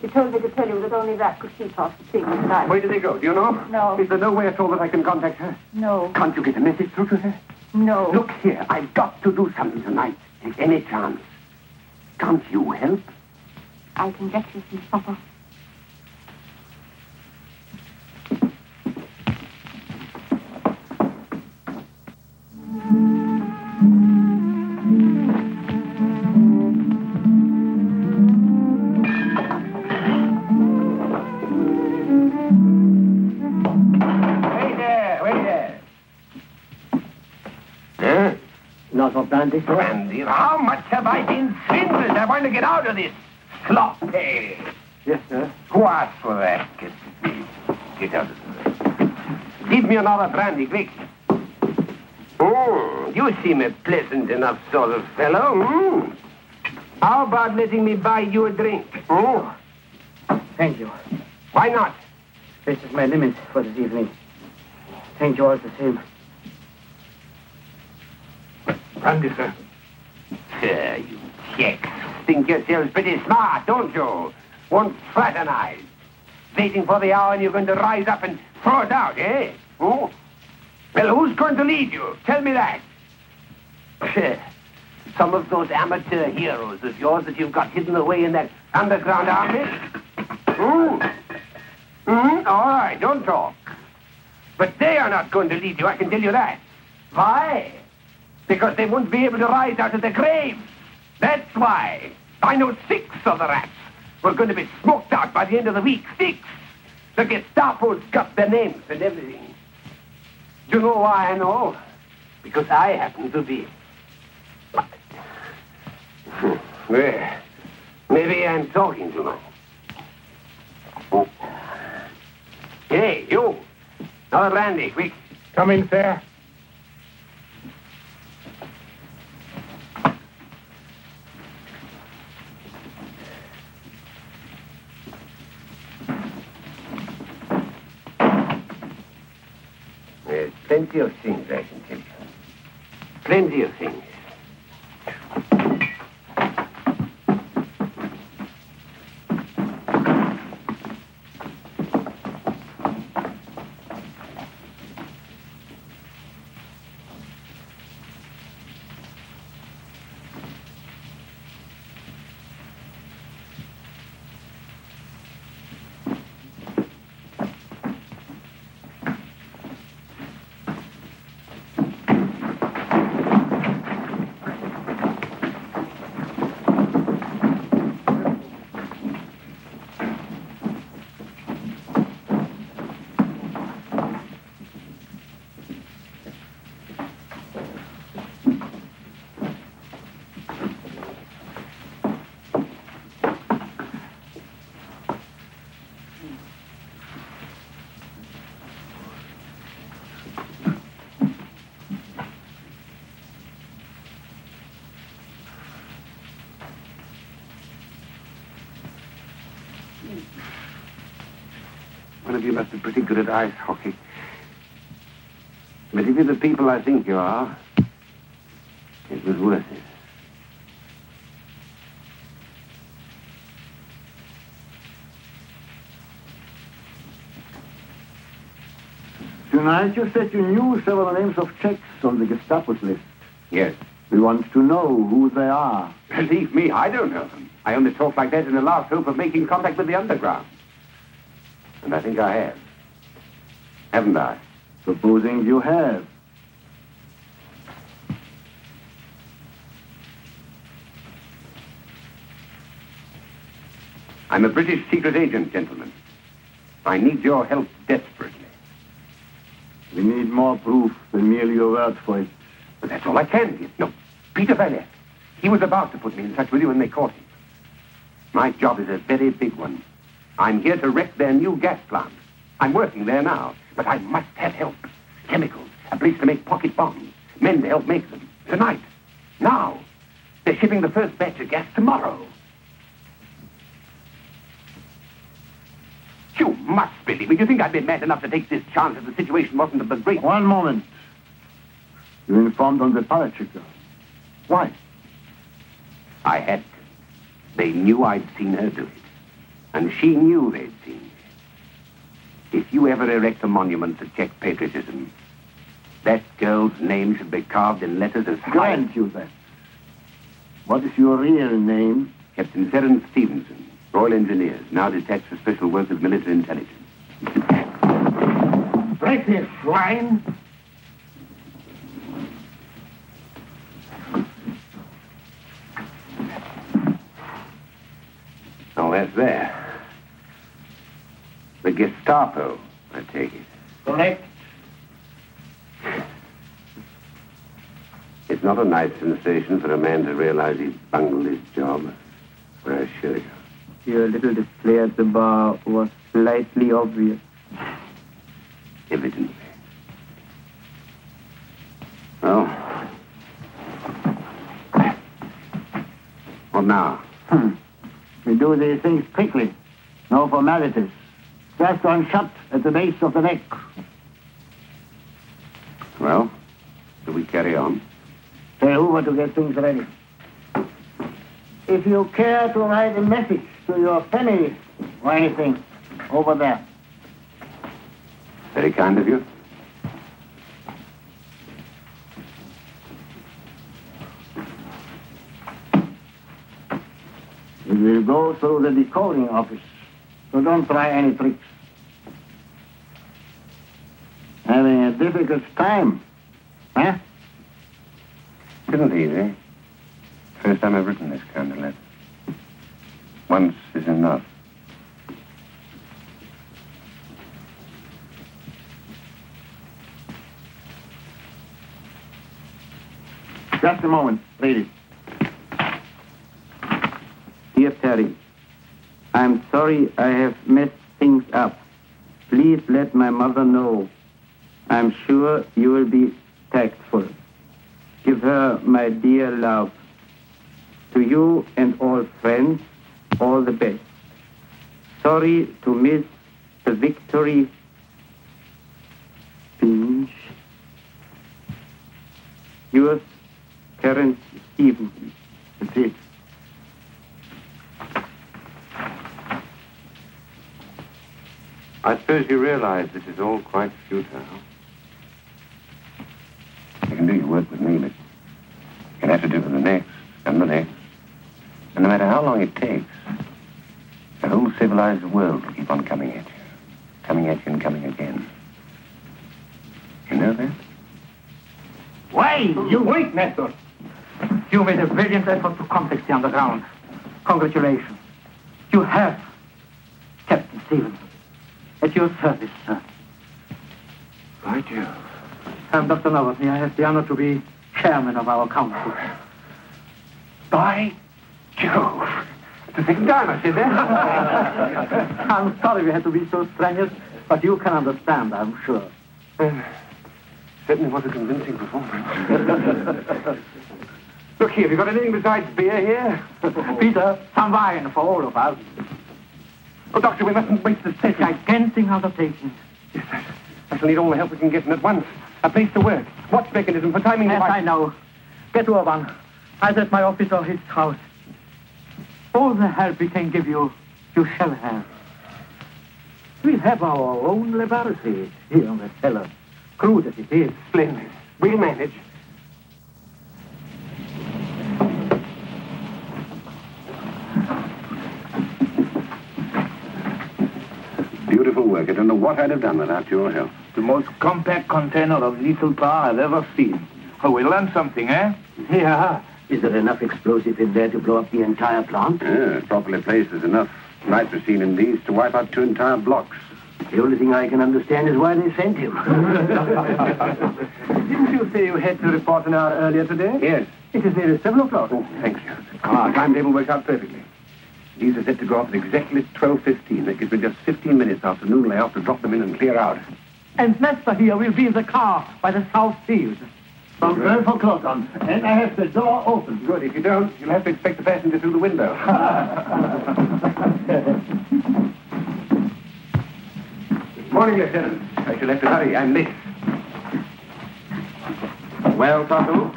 She told me to tell you that only that could keep us seeing tonight. Where did they go? Do you know? No. Is there no way at all that I can contact her? No, Can't you get a message through to her? no. Look here, I've got to do something tonight. If any chance. Can't you help? I can get you some supper. Brandy, sir? Brandy, how much have I been swindled? I want to get out of this slop pay. Yes, sir. Who asked for that? Get, get out of this. Give me another brandy, quick. Oh, you seem a pleasant enough sort of fellow. Hmm? How about letting me buy you a drink? Oh, Thank you. why not? This is my limit for this evening. Thank you all the same. Brandy, sir. Sir, you Czechs think yourselves pretty smart, don't you? Won't fraternize. Waiting for the hour and you're going to rise up and throw it out, eh? Oh? Well, who's going to lead you? Tell me that. Some of those amateur heroes of yours that you've got hidden away in that underground army? Hmm? Hmm? All right, don't talk. But they are not going to lead you, I can tell you that. Why? Because they won't be able to rise out of their graves. That's why. I know six of the rats were going to be smoked out by the end of the week. Six. The Gestapo's got their names and everything. Do you know why I know? Because I happen to be. (laughs) Well, maybe I'm talking too much. Hey, you. Another brandy, quick. Come in, sir. Plenty of things I can tell you. Plenty of things. Good at ice hockey. But if you're the people I think you are, it was worth it. Tonight you said you knew several names of Czechs on the Gestapo's list. Yes. We want to know who they are. Believe me, I don't know them. I only talk like that in the last hope of making contact with the underground. And I think I have. Haven't I? Supposing you have. I'm a British secret agent, gentlemen. I need your help desperately. We need more proof than merely your word for it. But that's all I can give. No, Peter Valet. He was about to put me in touch with you when they caught him. My job is a very big one. I'm here to wreck their new gas plant. I'm working there now, but I must have help. Chemicals, a place to make pocket bombs, men to help make them. Tonight. Now. They're shipping the first batch of gas tomorrow. You must believe me. You think I'd be mad enough to take this chance if the situation wasn't of the great... One moment. You informed on the Palacek girl. Why? I had to. They knew I'd seen her do it. And she knew they'd seen me. If you ever erect a monument to Czech patriotism, that girl's name should be carved in letters as high... Grant you that. What is your real name? Captain Terence Stevenson, Royal Engineers, now detached for special work of military intelligence. Break this, swine! Oh, that's there. The Gestapo, I take it. Correct. It's not a nice sensation for a man to realize he's bungled his job. But I assure you. Your little display at the bar was slightly obvious. Evidently. Well. What now? Hmm. We do these things quickly. No formalities. Just one shot at the base of the neck. Well, do we carry on? Say Hoover to get things ready. If you care to write a message to your family or anything, over there. Very kind of you. We will go through the decoding office, so don't try any tricks. Having a difficult time, huh? Isn't easy. Eh? First time I've written this kind of letter. Once is enough. Just a moment, ladies. Dear Terry, I'm sorry I have messed things up. Please let my mother know. I'm sure you will be tactful. Give her my dear love. To you and all friends, all the best. Sorry to miss the victory. Pinch, Yours, Terence Stevens. That's it. I suppose you realize this is all quite futile. You can do your work with me, but you'll have to do for the next, and the next. And no matter how long it takes, the whole civilized world will keep on coming at you. Coming at you and coming again. You know that? Why? You wait, Nestor. You made a brilliant effort to contact the underground. Congratulations. You have, Captain Stevens. At your service, sir. Right, you. I'm Dr. Novotny. I have the honor to be chairman of our council. By Jove. It's the second time I've said that. I'm sorry we had to be so strenuous, but you can understand, I'm sure. Certainly was a convincing performance. (laughs) Look here, have you got anything besides beer here? (laughs) Peter, some wine for all of us. Oh, Doctor, we mustn't waste the session. Gigantic undertaking. Yes, I, I shall need all the help we can get, and at once. A place to work. Watch mechanism for timing Yes, the... I know. Get to Urban. Either at my office or his house. All the help we can give you, you shall have. We have our own laboratory here in the cellar. Crude as it is. Splendid. We'll manage. Beautiful work. I don't know what I'd have done without your help. The most compact container of lethal power I've ever seen. Oh, we learned something, eh? Yeah. Is there enough explosive in there to blow up the entire plant? Yeah, properly placed, there's enough nitrocene in these to wipe out two entire blocks. The only thing I can understand is why they sent him. (laughs) Didn't you say you had to report an hour earlier today? Yes. It is nearly seven o'clock. Oh, thank you. Our timetable works out perfectly. These are set to go off at exactly 12.15. That gives me just 15 minutes after noon layoff to drop them in and clear out. And Nestor here will be in the car by the south field. From 12 o'clock on. And I have the door open. Good. If you don't, you'll have to expect the passenger through the window. Good (laughs) morning, Lieutenant. I shall have to hurry. I'm late. Well, Tartu?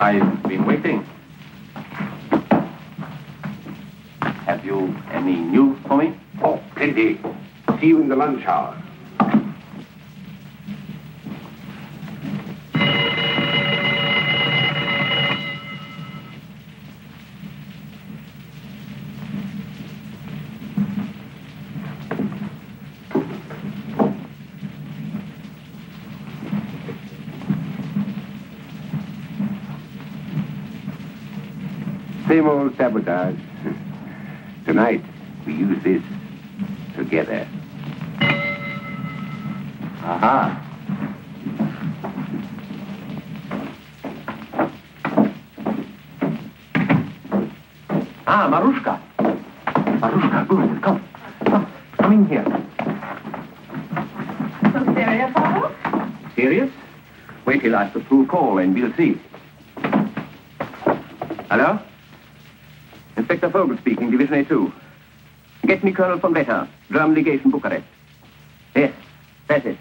I've been waiting. Have you any news for me? Oh, plenty. See you in the lunch hour. Same old sabotage. (laughs) Tonight, we use this together. Aha. Ah, Marushka. Marushka, good. Come. Come, come in here. So serious, Otto? Serious? Wait till I have the through call and we'll see. Hello? Inspector Vogel speaking, Division A2. Get me Colonel von Vetter, German legation, Bucharest. Yes, that's it.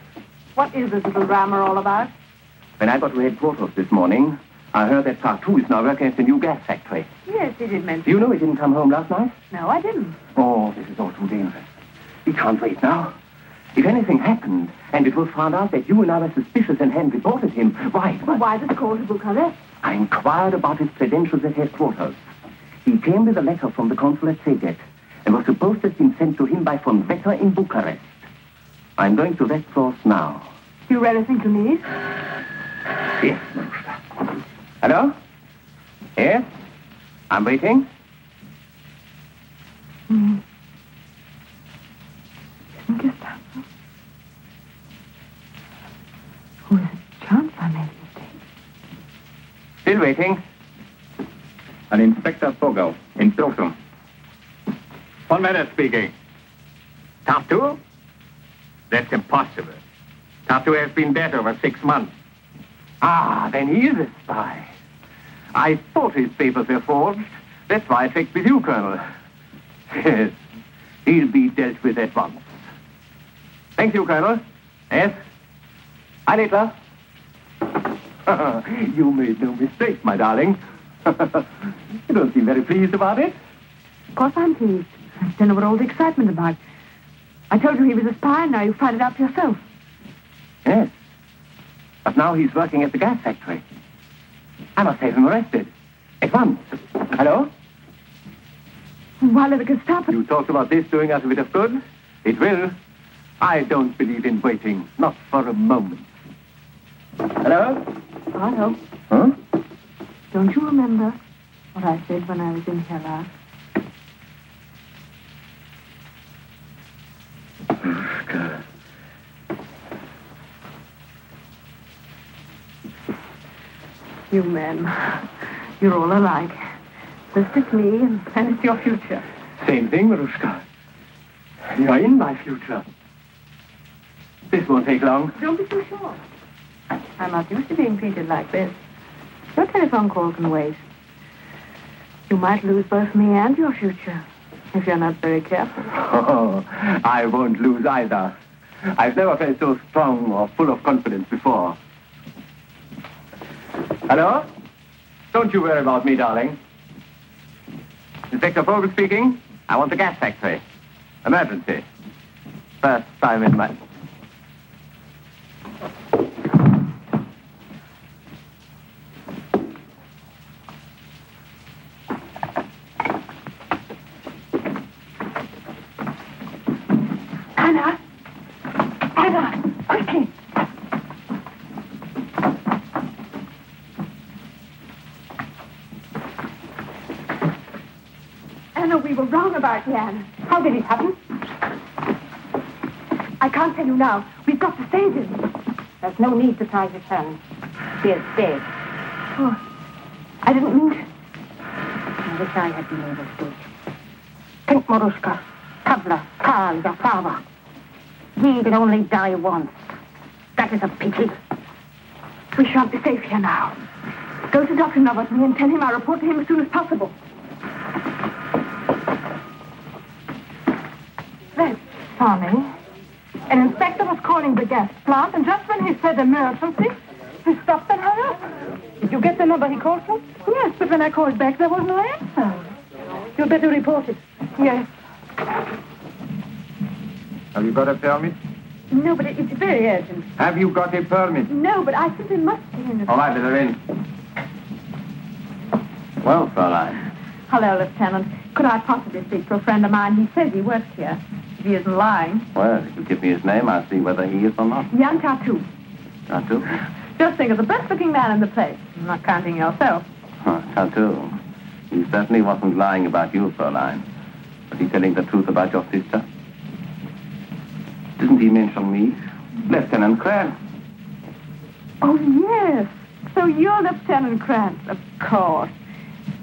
What is this little drama all about? When I got to headquarters this morning, I heard that Tartu is now working at the new gas factory. Yes, he did mention. Do you know he didn't come home last night? No, I didn't. Oh, this is all too dangerous. We can't wait now. If anything happened, and it was found out that you and I were suspicious and hadn't reported him, why? Well, why this call to Bucharest? I inquired about his credentials at headquarters. He came with a letter from the consul at Szeged and was supposed to have been sent to him by von Vetter in Bucharest. I'm going to that source now. You read anything to me? Yes, Marushka. Hello? Yes? I'm waiting. This Tasso? Oh, is it chance I made a mistake? Still waiting. An Inspector Vogel, instruction. Von Vetter speaking. Tartu? That's impossible. Tartu has been dead over six months. Ah, then he is a spy. I thought his papers were forged. That's why I checked with you, Colonel. Yes, he'll be dealt with at once. Thank you, Colonel. Yes? Littler. (laughs) you made no mistake, my darling. (laughs) you don't seem very pleased about it. Of course I'm pleased. I don't know what all the excitement about. I told you he was a spy, and now you find it out for yourself. Yes. But now he's working at the gas factory. I must have him arrested. At once. Hello? Why let the Gestapo... You talked about this doing us a bit of good. It will. I don't believe in waiting. Not for a moment. Hello? Hello. Huh? Don't you remember what I said when I was in here last? (sighs) Good. You men, you're all alike. This is me, and, and it's your future. Same thing, Marushka. You're in my future. This won't take long. Don't be too sure. I'm not used to being treated like this. Your telephone call can wait. You might lose both me and your future if you're not very careful. Oh, (laughs) I won't lose either. I've never felt so strong or full of confidence before. Hello? Don't you worry about me, darling. Inspector Vogel speaking. I want the gas factory. Emergency. First time in my... Anna! Anna! Quickly! Anna, we wrong. How did it happen? I can't tell you now. We've got to save him. There's no need to try his hand. He is dead. Oh, I didn't mean to. I wish I had been able to. Think, Marushka. Pavla, Karl, your father. He can only die once. That is a pity. We shan't be safe here now. Go to Dr. Novotny and tell him I'll report to him as soon as possible. An inspector was calling the gas plant, and just when he said emergency, he stopped and hung up. Did you get the number he called from? Yes, but when I called back, there was no answer. You'd better report it. Yes. Have you got a permit? No, but it, it's very urgent. Have you got a permit? No, but I simply must see him. All right, let her in. Well, Fräulein. Hello, Lieutenant. Could I possibly speak to a friend of mine? He says he works here. If he isn't lying. Well, if you give me his name, I'll see whether he is or not. Young Tartu. Tartu? Just think of the best-looking man in the place. I'm not counting yourself. Huh, Tartu. He certainly wasn't lying about you, Fräulein. Was he telling the truth about your sister? Didn't he mention me? Lieutenant Krantz. Oh, yes. So you're Lieutenant Krantz. Of course.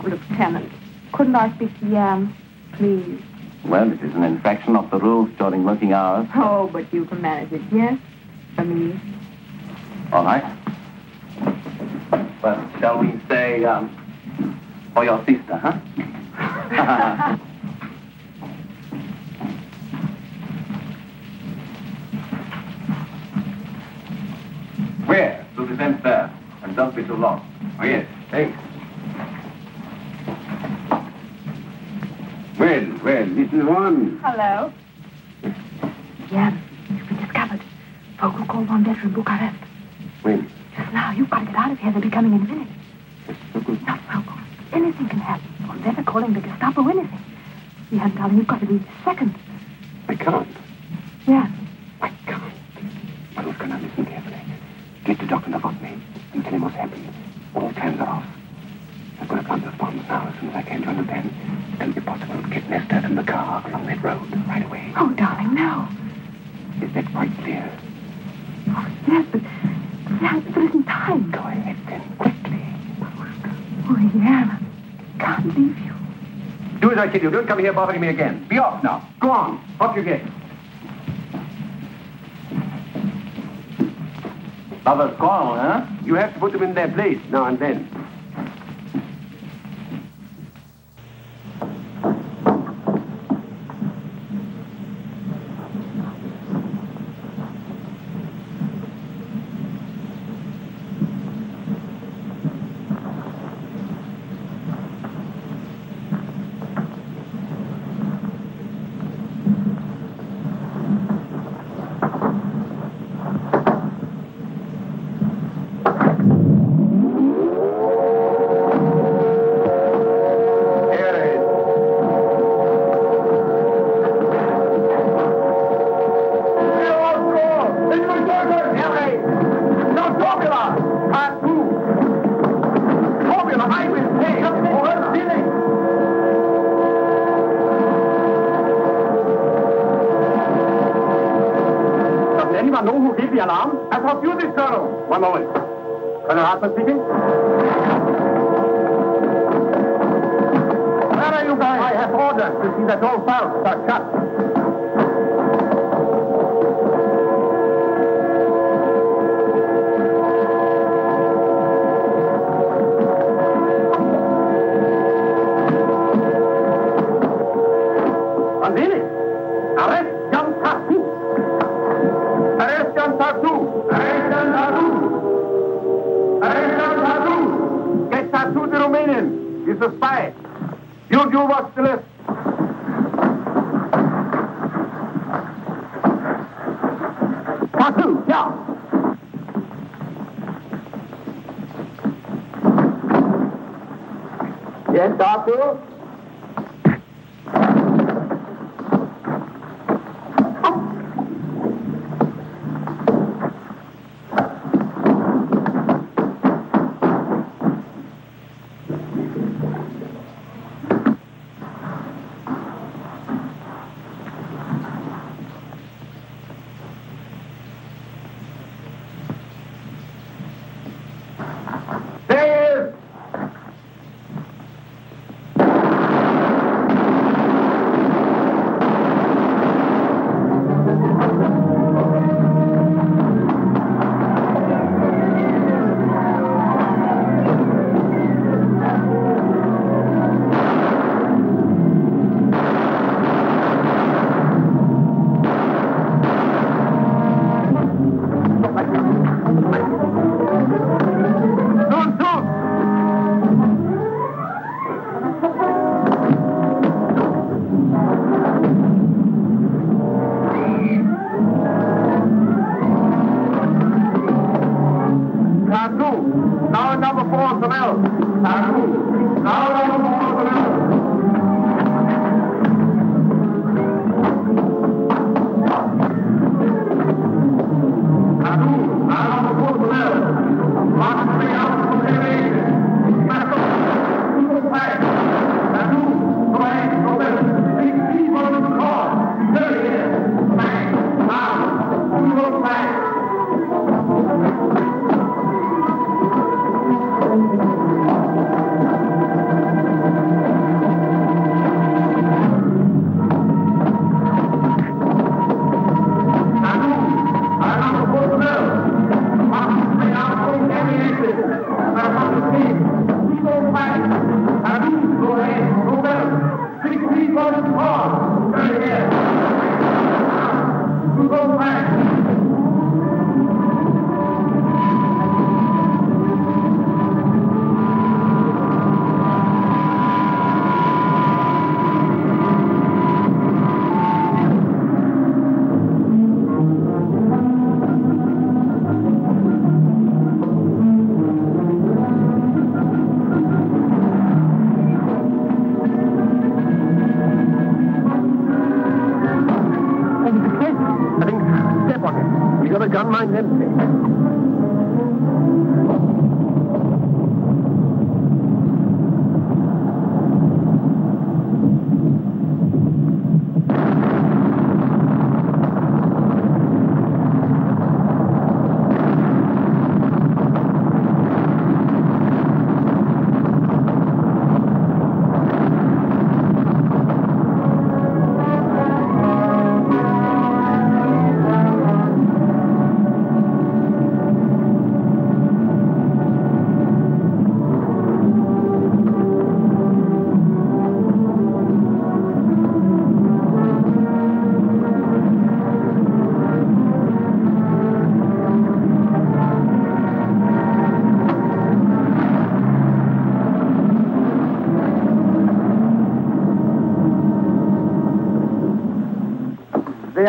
Lieutenant, couldn't I speak to Jan, please? Well, it is an infraction of the rules during working hours. Oh, but you can manage it, yes? For me. All right. Well, shall we say, um, for your sister, huh? (laughs) Where? To the fence there. And don't be too long. Oh, yes. Thanks. Well, well, little one. Hello. Jan, you've been discovered. Vogel called von Vetter in Bucharest. When? Just now, you've got to get out of here. They'll be coming in a minute. Not Vogel. Anything can happen. Or they're calling the Gestapo, anything. Jan, darling, you've got to be second. I can't. Yeah. I can't. Marushka, now listen carefully. Get to Dr. Novotny and tell him what's happened. All plans are off. I've got to come to the bonds now as soon as I can to understand. It'll be possible to get Nesta and the car along that road right away. Oh, darling, no. Is that quite clear? Oh, yes, but... Yeah, but there isn't time. Go ahead then, quickly. Oh, I can't leave you. Do as I tell you. Don't come here bothering me again. Be off now. Go on. Off you get. Lovers quarrel, huh? You have to put them in their place now and then. The alarm. Thought you this, Colonel. One moment. Colonel Hartman speaking. Where are you guys? I have orders to see that all valves are shut.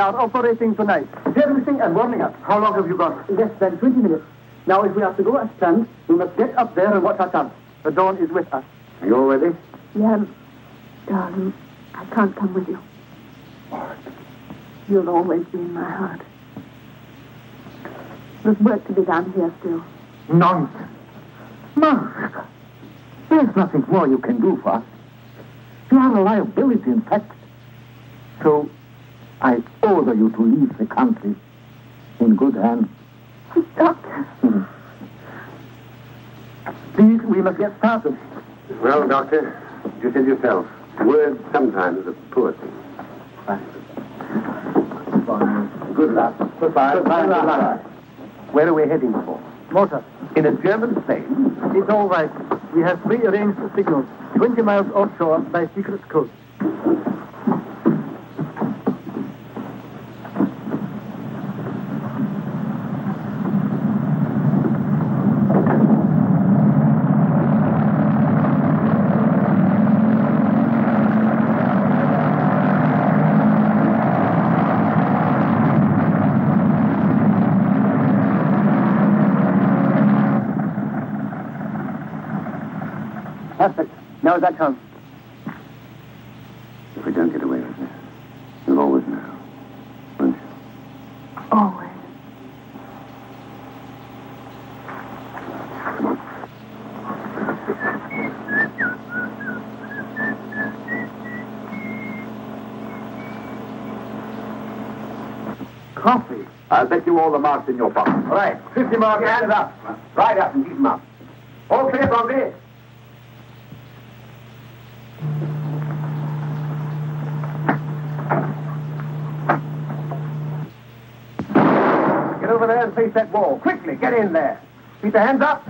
Are operating tonight. Everything and warning us. How long have you got? Less than 20 minutes. Now, if we are to go as planned, we must get up there and watch our chance. The dawn is with us. Are you all ready? Yeah, darling, I can't come with you. You'll always be in my heart. There's work to be done here still. Nonsense. Master, there's nothing more you can do for us. You are a liability, in fact. So I order you to leave the country in good hands. Doctor. Hmm. Please, we must get started. Well, Doctor, you said yourself, words sometimes are poor things. Good luck. Goodbye. Goodbye. Good luck. Where are we heading for? Motor. In a German plane? It's all right. We have prearranged the signals. 20 miles offshore by secret code. Perfect. Now that comes. If we don't get away with this, you'll always know. Won't you? Always. Coffee. I'll bet you all the marks in your pocket. All right, 50 mark, hands up. Right up and keep them up. All clear, Bromley? That wall. Quickly, get in there. Keep your hands up.